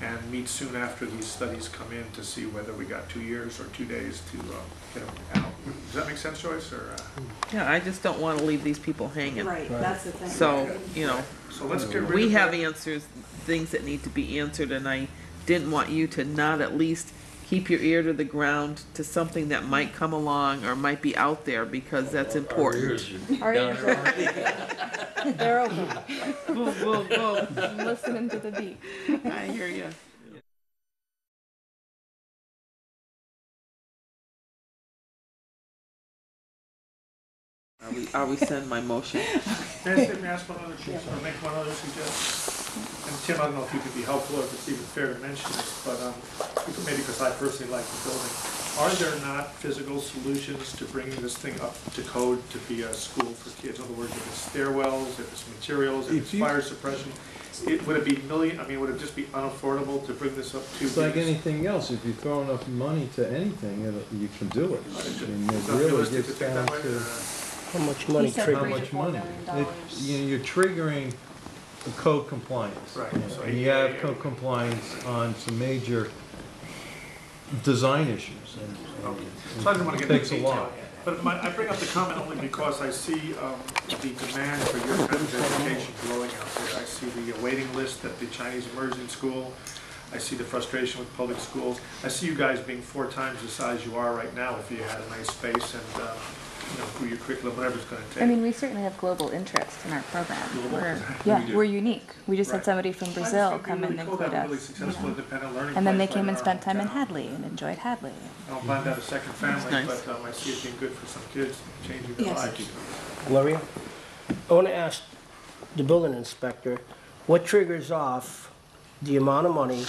[SPEAKER 15] and meet soon after these studies come in to see whether we got two years or two days to uh, get them out. Does that make sense, Joyce, or? uh,
[SPEAKER 4] Yeah, I just don't wanna leave these people hanging.
[SPEAKER 1] Right, that's the thing.
[SPEAKER 4] So, you know,
[SPEAKER 15] So let's get rid of
[SPEAKER 4] we have
[SPEAKER 15] that.
[SPEAKER 4] answers, things that need to be answered, and I didn't want you to not at least keep your ear to the ground to something that might come along or might be out there, because that's important.
[SPEAKER 8] Our ears are, they're open.
[SPEAKER 4] Boom, boom, boom.
[SPEAKER 8] Listening to the beat.
[SPEAKER 4] I hear you. I re- I rescind my motion.
[SPEAKER 15] May I say- may ask one other, or make one other suggestion? And Tim, I don't know if you could be helpful or if it's even fair to mention this, but um, maybe because I personally like the building. Are there not physical solutions to bringing this thing up to code to be a school for kids? In other words, if it's stairwells, if it's materials, if
[SPEAKER 7] If
[SPEAKER 15] it's fire suppression, it, would it be million, I mean, would it just be unaffordable to bring this up to?
[SPEAKER 7] It's like anything else, if you throw enough money to anything, you can do it. I mean, it really gets down to
[SPEAKER 9] How much money triggers?
[SPEAKER 7] how much money. It- You know, you're triggering the code compliance.
[SPEAKER 15] Right, so
[SPEAKER 7] And you have code compliance on some major design issues, and-
[SPEAKER 15] Okay. So I didn't want to
[SPEAKER 7] it
[SPEAKER 15] get
[SPEAKER 7] takes
[SPEAKER 15] into
[SPEAKER 7] a
[SPEAKER 15] detail.
[SPEAKER 7] lot.
[SPEAKER 15] But my, I bring up the comment only because I see um, the demand for your kind of education growing out there. I see the waiting list at the Chinese immersion school. I see the frustration with public schools. I see you guys being four times the size you are right now if you had a nice space and, uh, you know, through your curriculum, whatever it's going to take.
[SPEAKER 8] I mean, we certainly have global interest in our program.
[SPEAKER 15] Global?
[SPEAKER 8] We're,
[SPEAKER 15] We
[SPEAKER 8] yeah,
[SPEAKER 15] do.
[SPEAKER 8] we're unique. We just
[SPEAKER 15] Right.
[SPEAKER 8] had somebody from
[SPEAKER 15] I just
[SPEAKER 8] Brazil
[SPEAKER 15] think it'd be
[SPEAKER 8] come
[SPEAKER 15] really
[SPEAKER 8] and
[SPEAKER 15] cool to
[SPEAKER 8] include
[SPEAKER 15] have a
[SPEAKER 8] us.
[SPEAKER 15] really
[SPEAKER 8] you
[SPEAKER 15] successful
[SPEAKER 8] know.
[SPEAKER 15] independent learning
[SPEAKER 8] And then they
[SPEAKER 15] place
[SPEAKER 8] came
[SPEAKER 15] right
[SPEAKER 8] and spent
[SPEAKER 15] our
[SPEAKER 8] time in
[SPEAKER 15] hometown.
[SPEAKER 8] Hadley and enjoyed Hadley.
[SPEAKER 15] I don't plan to have a second family,
[SPEAKER 4] nice.
[SPEAKER 15] but um, I see it being good for some kids, changing their
[SPEAKER 1] Yes.
[SPEAKER 15] lives.
[SPEAKER 9] Gloria, I want to ask the building inspector, what triggers off the amount of money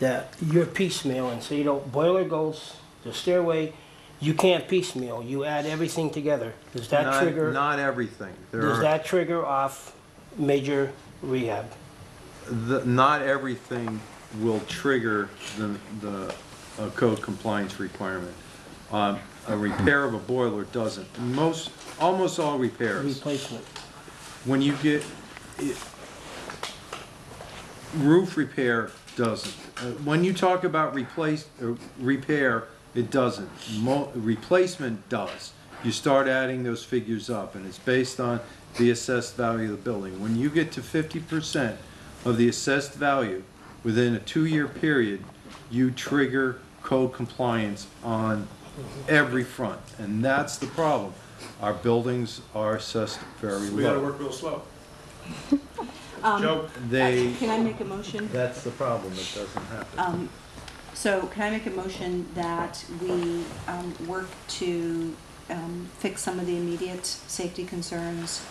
[SPEAKER 9] that you're piecemealing? So, you know, boiler goes, the stairway, you can't piecemeal, you add everything together. Does that
[SPEAKER 7] Not-
[SPEAKER 9] trigger,
[SPEAKER 7] Not everything. There
[SPEAKER 9] does
[SPEAKER 7] are-
[SPEAKER 9] that trigger off major rehab?
[SPEAKER 7] the, not everything will trigger the, the uh, code compliance requirement. Um, a repair of a boiler doesn't. Most, almost all repairs,
[SPEAKER 9] Replacement?
[SPEAKER 7] when you get, it- roof repair doesn't. Uh, When you talk about replace, uh, repair, it doesn't. Mo, replacement does. You start adding those figures up, and it's based on the assessed value of the building. When you get to fifty percent of the assessed value within a two-year period, you trigger code compliance on every front, and that's the problem. Our buildings are assessed very
[SPEAKER 15] We gotta
[SPEAKER 7] low.
[SPEAKER 15] work real slow.
[SPEAKER 1] Um,
[SPEAKER 15] Joe?
[SPEAKER 7] They,
[SPEAKER 1] Can I make a motion?
[SPEAKER 7] that's the problem, it doesn't happen.
[SPEAKER 1] Um, So can I make a motion that we um, work to um, fix some of the immediate safety concerns,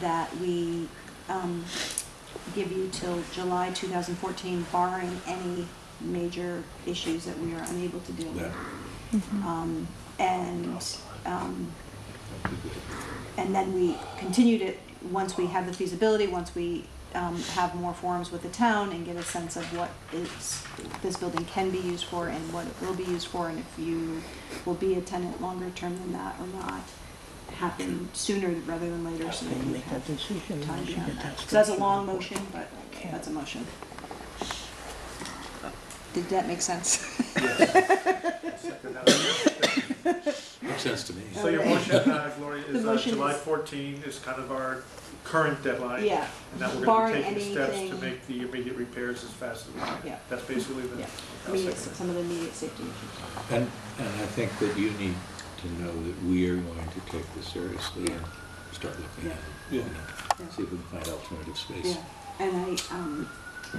[SPEAKER 1] that we um, give you till July 2014 barring any major issues that we are unable to deal with? Um, And, um, and then we continued it, once we have the feasibility, once we um, have more forums with the town and get a sense of what is, this building can be used for and what it will be used for, and if you will be a tenant longer term than that or not, happen sooner rather than later, so that you
[SPEAKER 9] Make that
[SPEAKER 1] have
[SPEAKER 9] decision.
[SPEAKER 1] time
[SPEAKER 9] once
[SPEAKER 1] beyond
[SPEAKER 9] get
[SPEAKER 1] that.
[SPEAKER 9] that
[SPEAKER 1] So that's a
[SPEAKER 9] straight.
[SPEAKER 1] long motion, but that's a motion. Did that make sense?
[SPEAKER 14] Makes sense to me.
[SPEAKER 15] So your motion, uh, Gloria,
[SPEAKER 1] The
[SPEAKER 15] is uh,
[SPEAKER 1] motion
[SPEAKER 15] July
[SPEAKER 1] is-
[SPEAKER 15] 14 is kind of our current deadline.
[SPEAKER 1] Yeah,
[SPEAKER 15] And that we're
[SPEAKER 1] barring
[SPEAKER 15] gonna be taking steps to
[SPEAKER 1] anything-
[SPEAKER 15] make the immediate repairs as fast as we can.
[SPEAKER 1] Yeah.
[SPEAKER 15] That's basically the.
[SPEAKER 1] yeah,
[SPEAKER 15] I'll
[SPEAKER 1] immediate,
[SPEAKER 15] second it.
[SPEAKER 1] some of the immediate safety issues.
[SPEAKER 14] And, and I think that you need to know that we are going to take this seriously and start looking at it.
[SPEAKER 15] Yeah.
[SPEAKER 14] you know,
[SPEAKER 1] Yeah.
[SPEAKER 14] See if we can find alternative space.
[SPEAKER 1] Yeah, and I, um,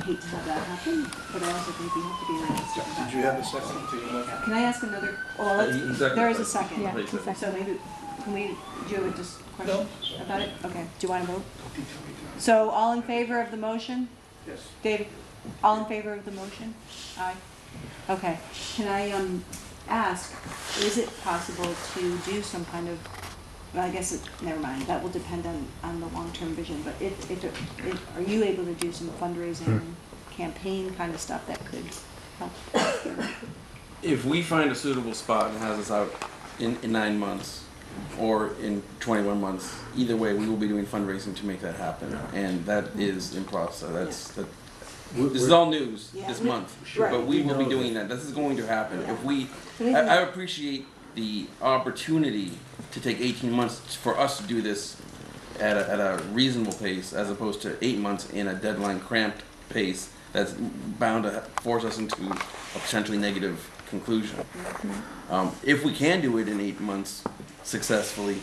[SPEAKER 1] hate to have that happen, but I also think we have to be realistic about
[SPEAKER 13] Did you have a second to your motion?
[SPEAKER 1] Can I ask another, well, let's, there is a second.
[SPEAKER 8] Yeah, he seconded.
[SPEAKER 1] So maybe, can we, do a just question about it? Okay, do you wanna vote? So, all in favor of the motion?
[SPEAKER 15] Yes.
[SPEAKER 1] David, all in favor of the motion? Aye. Okay, can I, um, ask, is it possible to do some kind of, well, I guess it, never mind, that will depend on, on the long-term vision, but if, if, if, are you able to do some fundraising campaign kind of stuff that could help?
[SPEAKER 5] If we find a suitable spot and has us out in, in nine months or in 21 months, either way, we will be doing fundraising to make that happen. And that is in process. That's, that, this is all news
[SPEAKER 1] Yeah.
[SPEAKER 5] this month.
[SPEAKER 1] Right.
[SPEAKER 5] But we will be doing that. This is going to happen. If we, I, I appreciate the opportunity to take 18 months for us to do this at a, at a reasonable pace as opposed to eight months in a deadline cramped pace that's bound to force us into a potentially negative conclusion. Um, if we can do it in eight months successfully,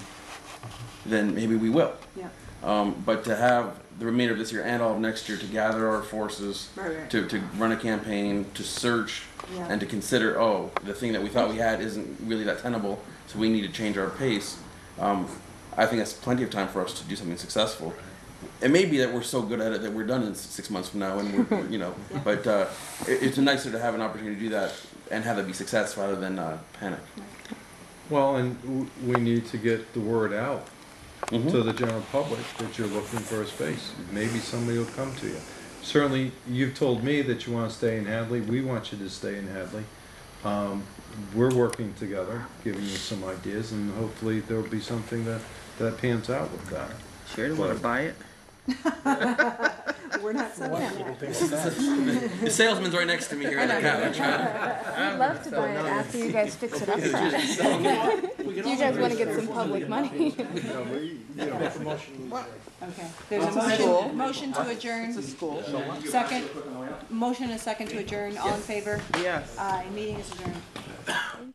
[SPEAKER 5] then maybe we will.
[SPEAKER 1] Yeah,
[SPEAKER 5] Um, but to have the remainder of this year and all of next year to gather our forces,
[SPEAKER 1] right, right.
[SPEAKER 5] to, to run a campaign, to search,
[SPEAKER 1] Yeah.
[SPEAKER 5] and to consider, oh, the thing that we thought we had isn't really that tenable, so we need to change our pace. Um, I think that's plenty of time for us to do something successful. it may be that we're so good at it that we're done in s- six months from now, and we're, we're, you know. But uh, it, it's nicer to have an opportunity to do that and have it be success rather than uh, panic.
[SPEAKER 7] Well, and w- we need to get the word out
[SPEAKER 5] Mhm.
[SPEAKER 7] to the general public that you're looking for a space. Maybe somebody will come to you. Certainly, you've told me that you want to stay in Hadley. We want you to stay in Hadley. Um, we're working together, giving you some ideas, and hopefully there'll be something that, that pans out with that.
[SPEAKER 4] Sure, to want to buy it?
[SPEAKER 1] We're not saying that.
[SPEAKER 5] the salesman's right next to me here on the couch.
[SPEAKER 13] I'd love to buy it after you guys fix it up for us. You guys wanna get some public money?
[SPEAKER 1] Okay, there's a motion, motion to adjourn.
[SPEAKER 4] It's a school.
[SPEAKER 1] Second, motion and a second to adjourn, all in favor?
[SPEAKER 4] Yes.
[SPEAKER 1] Aye, meeting is adjourned.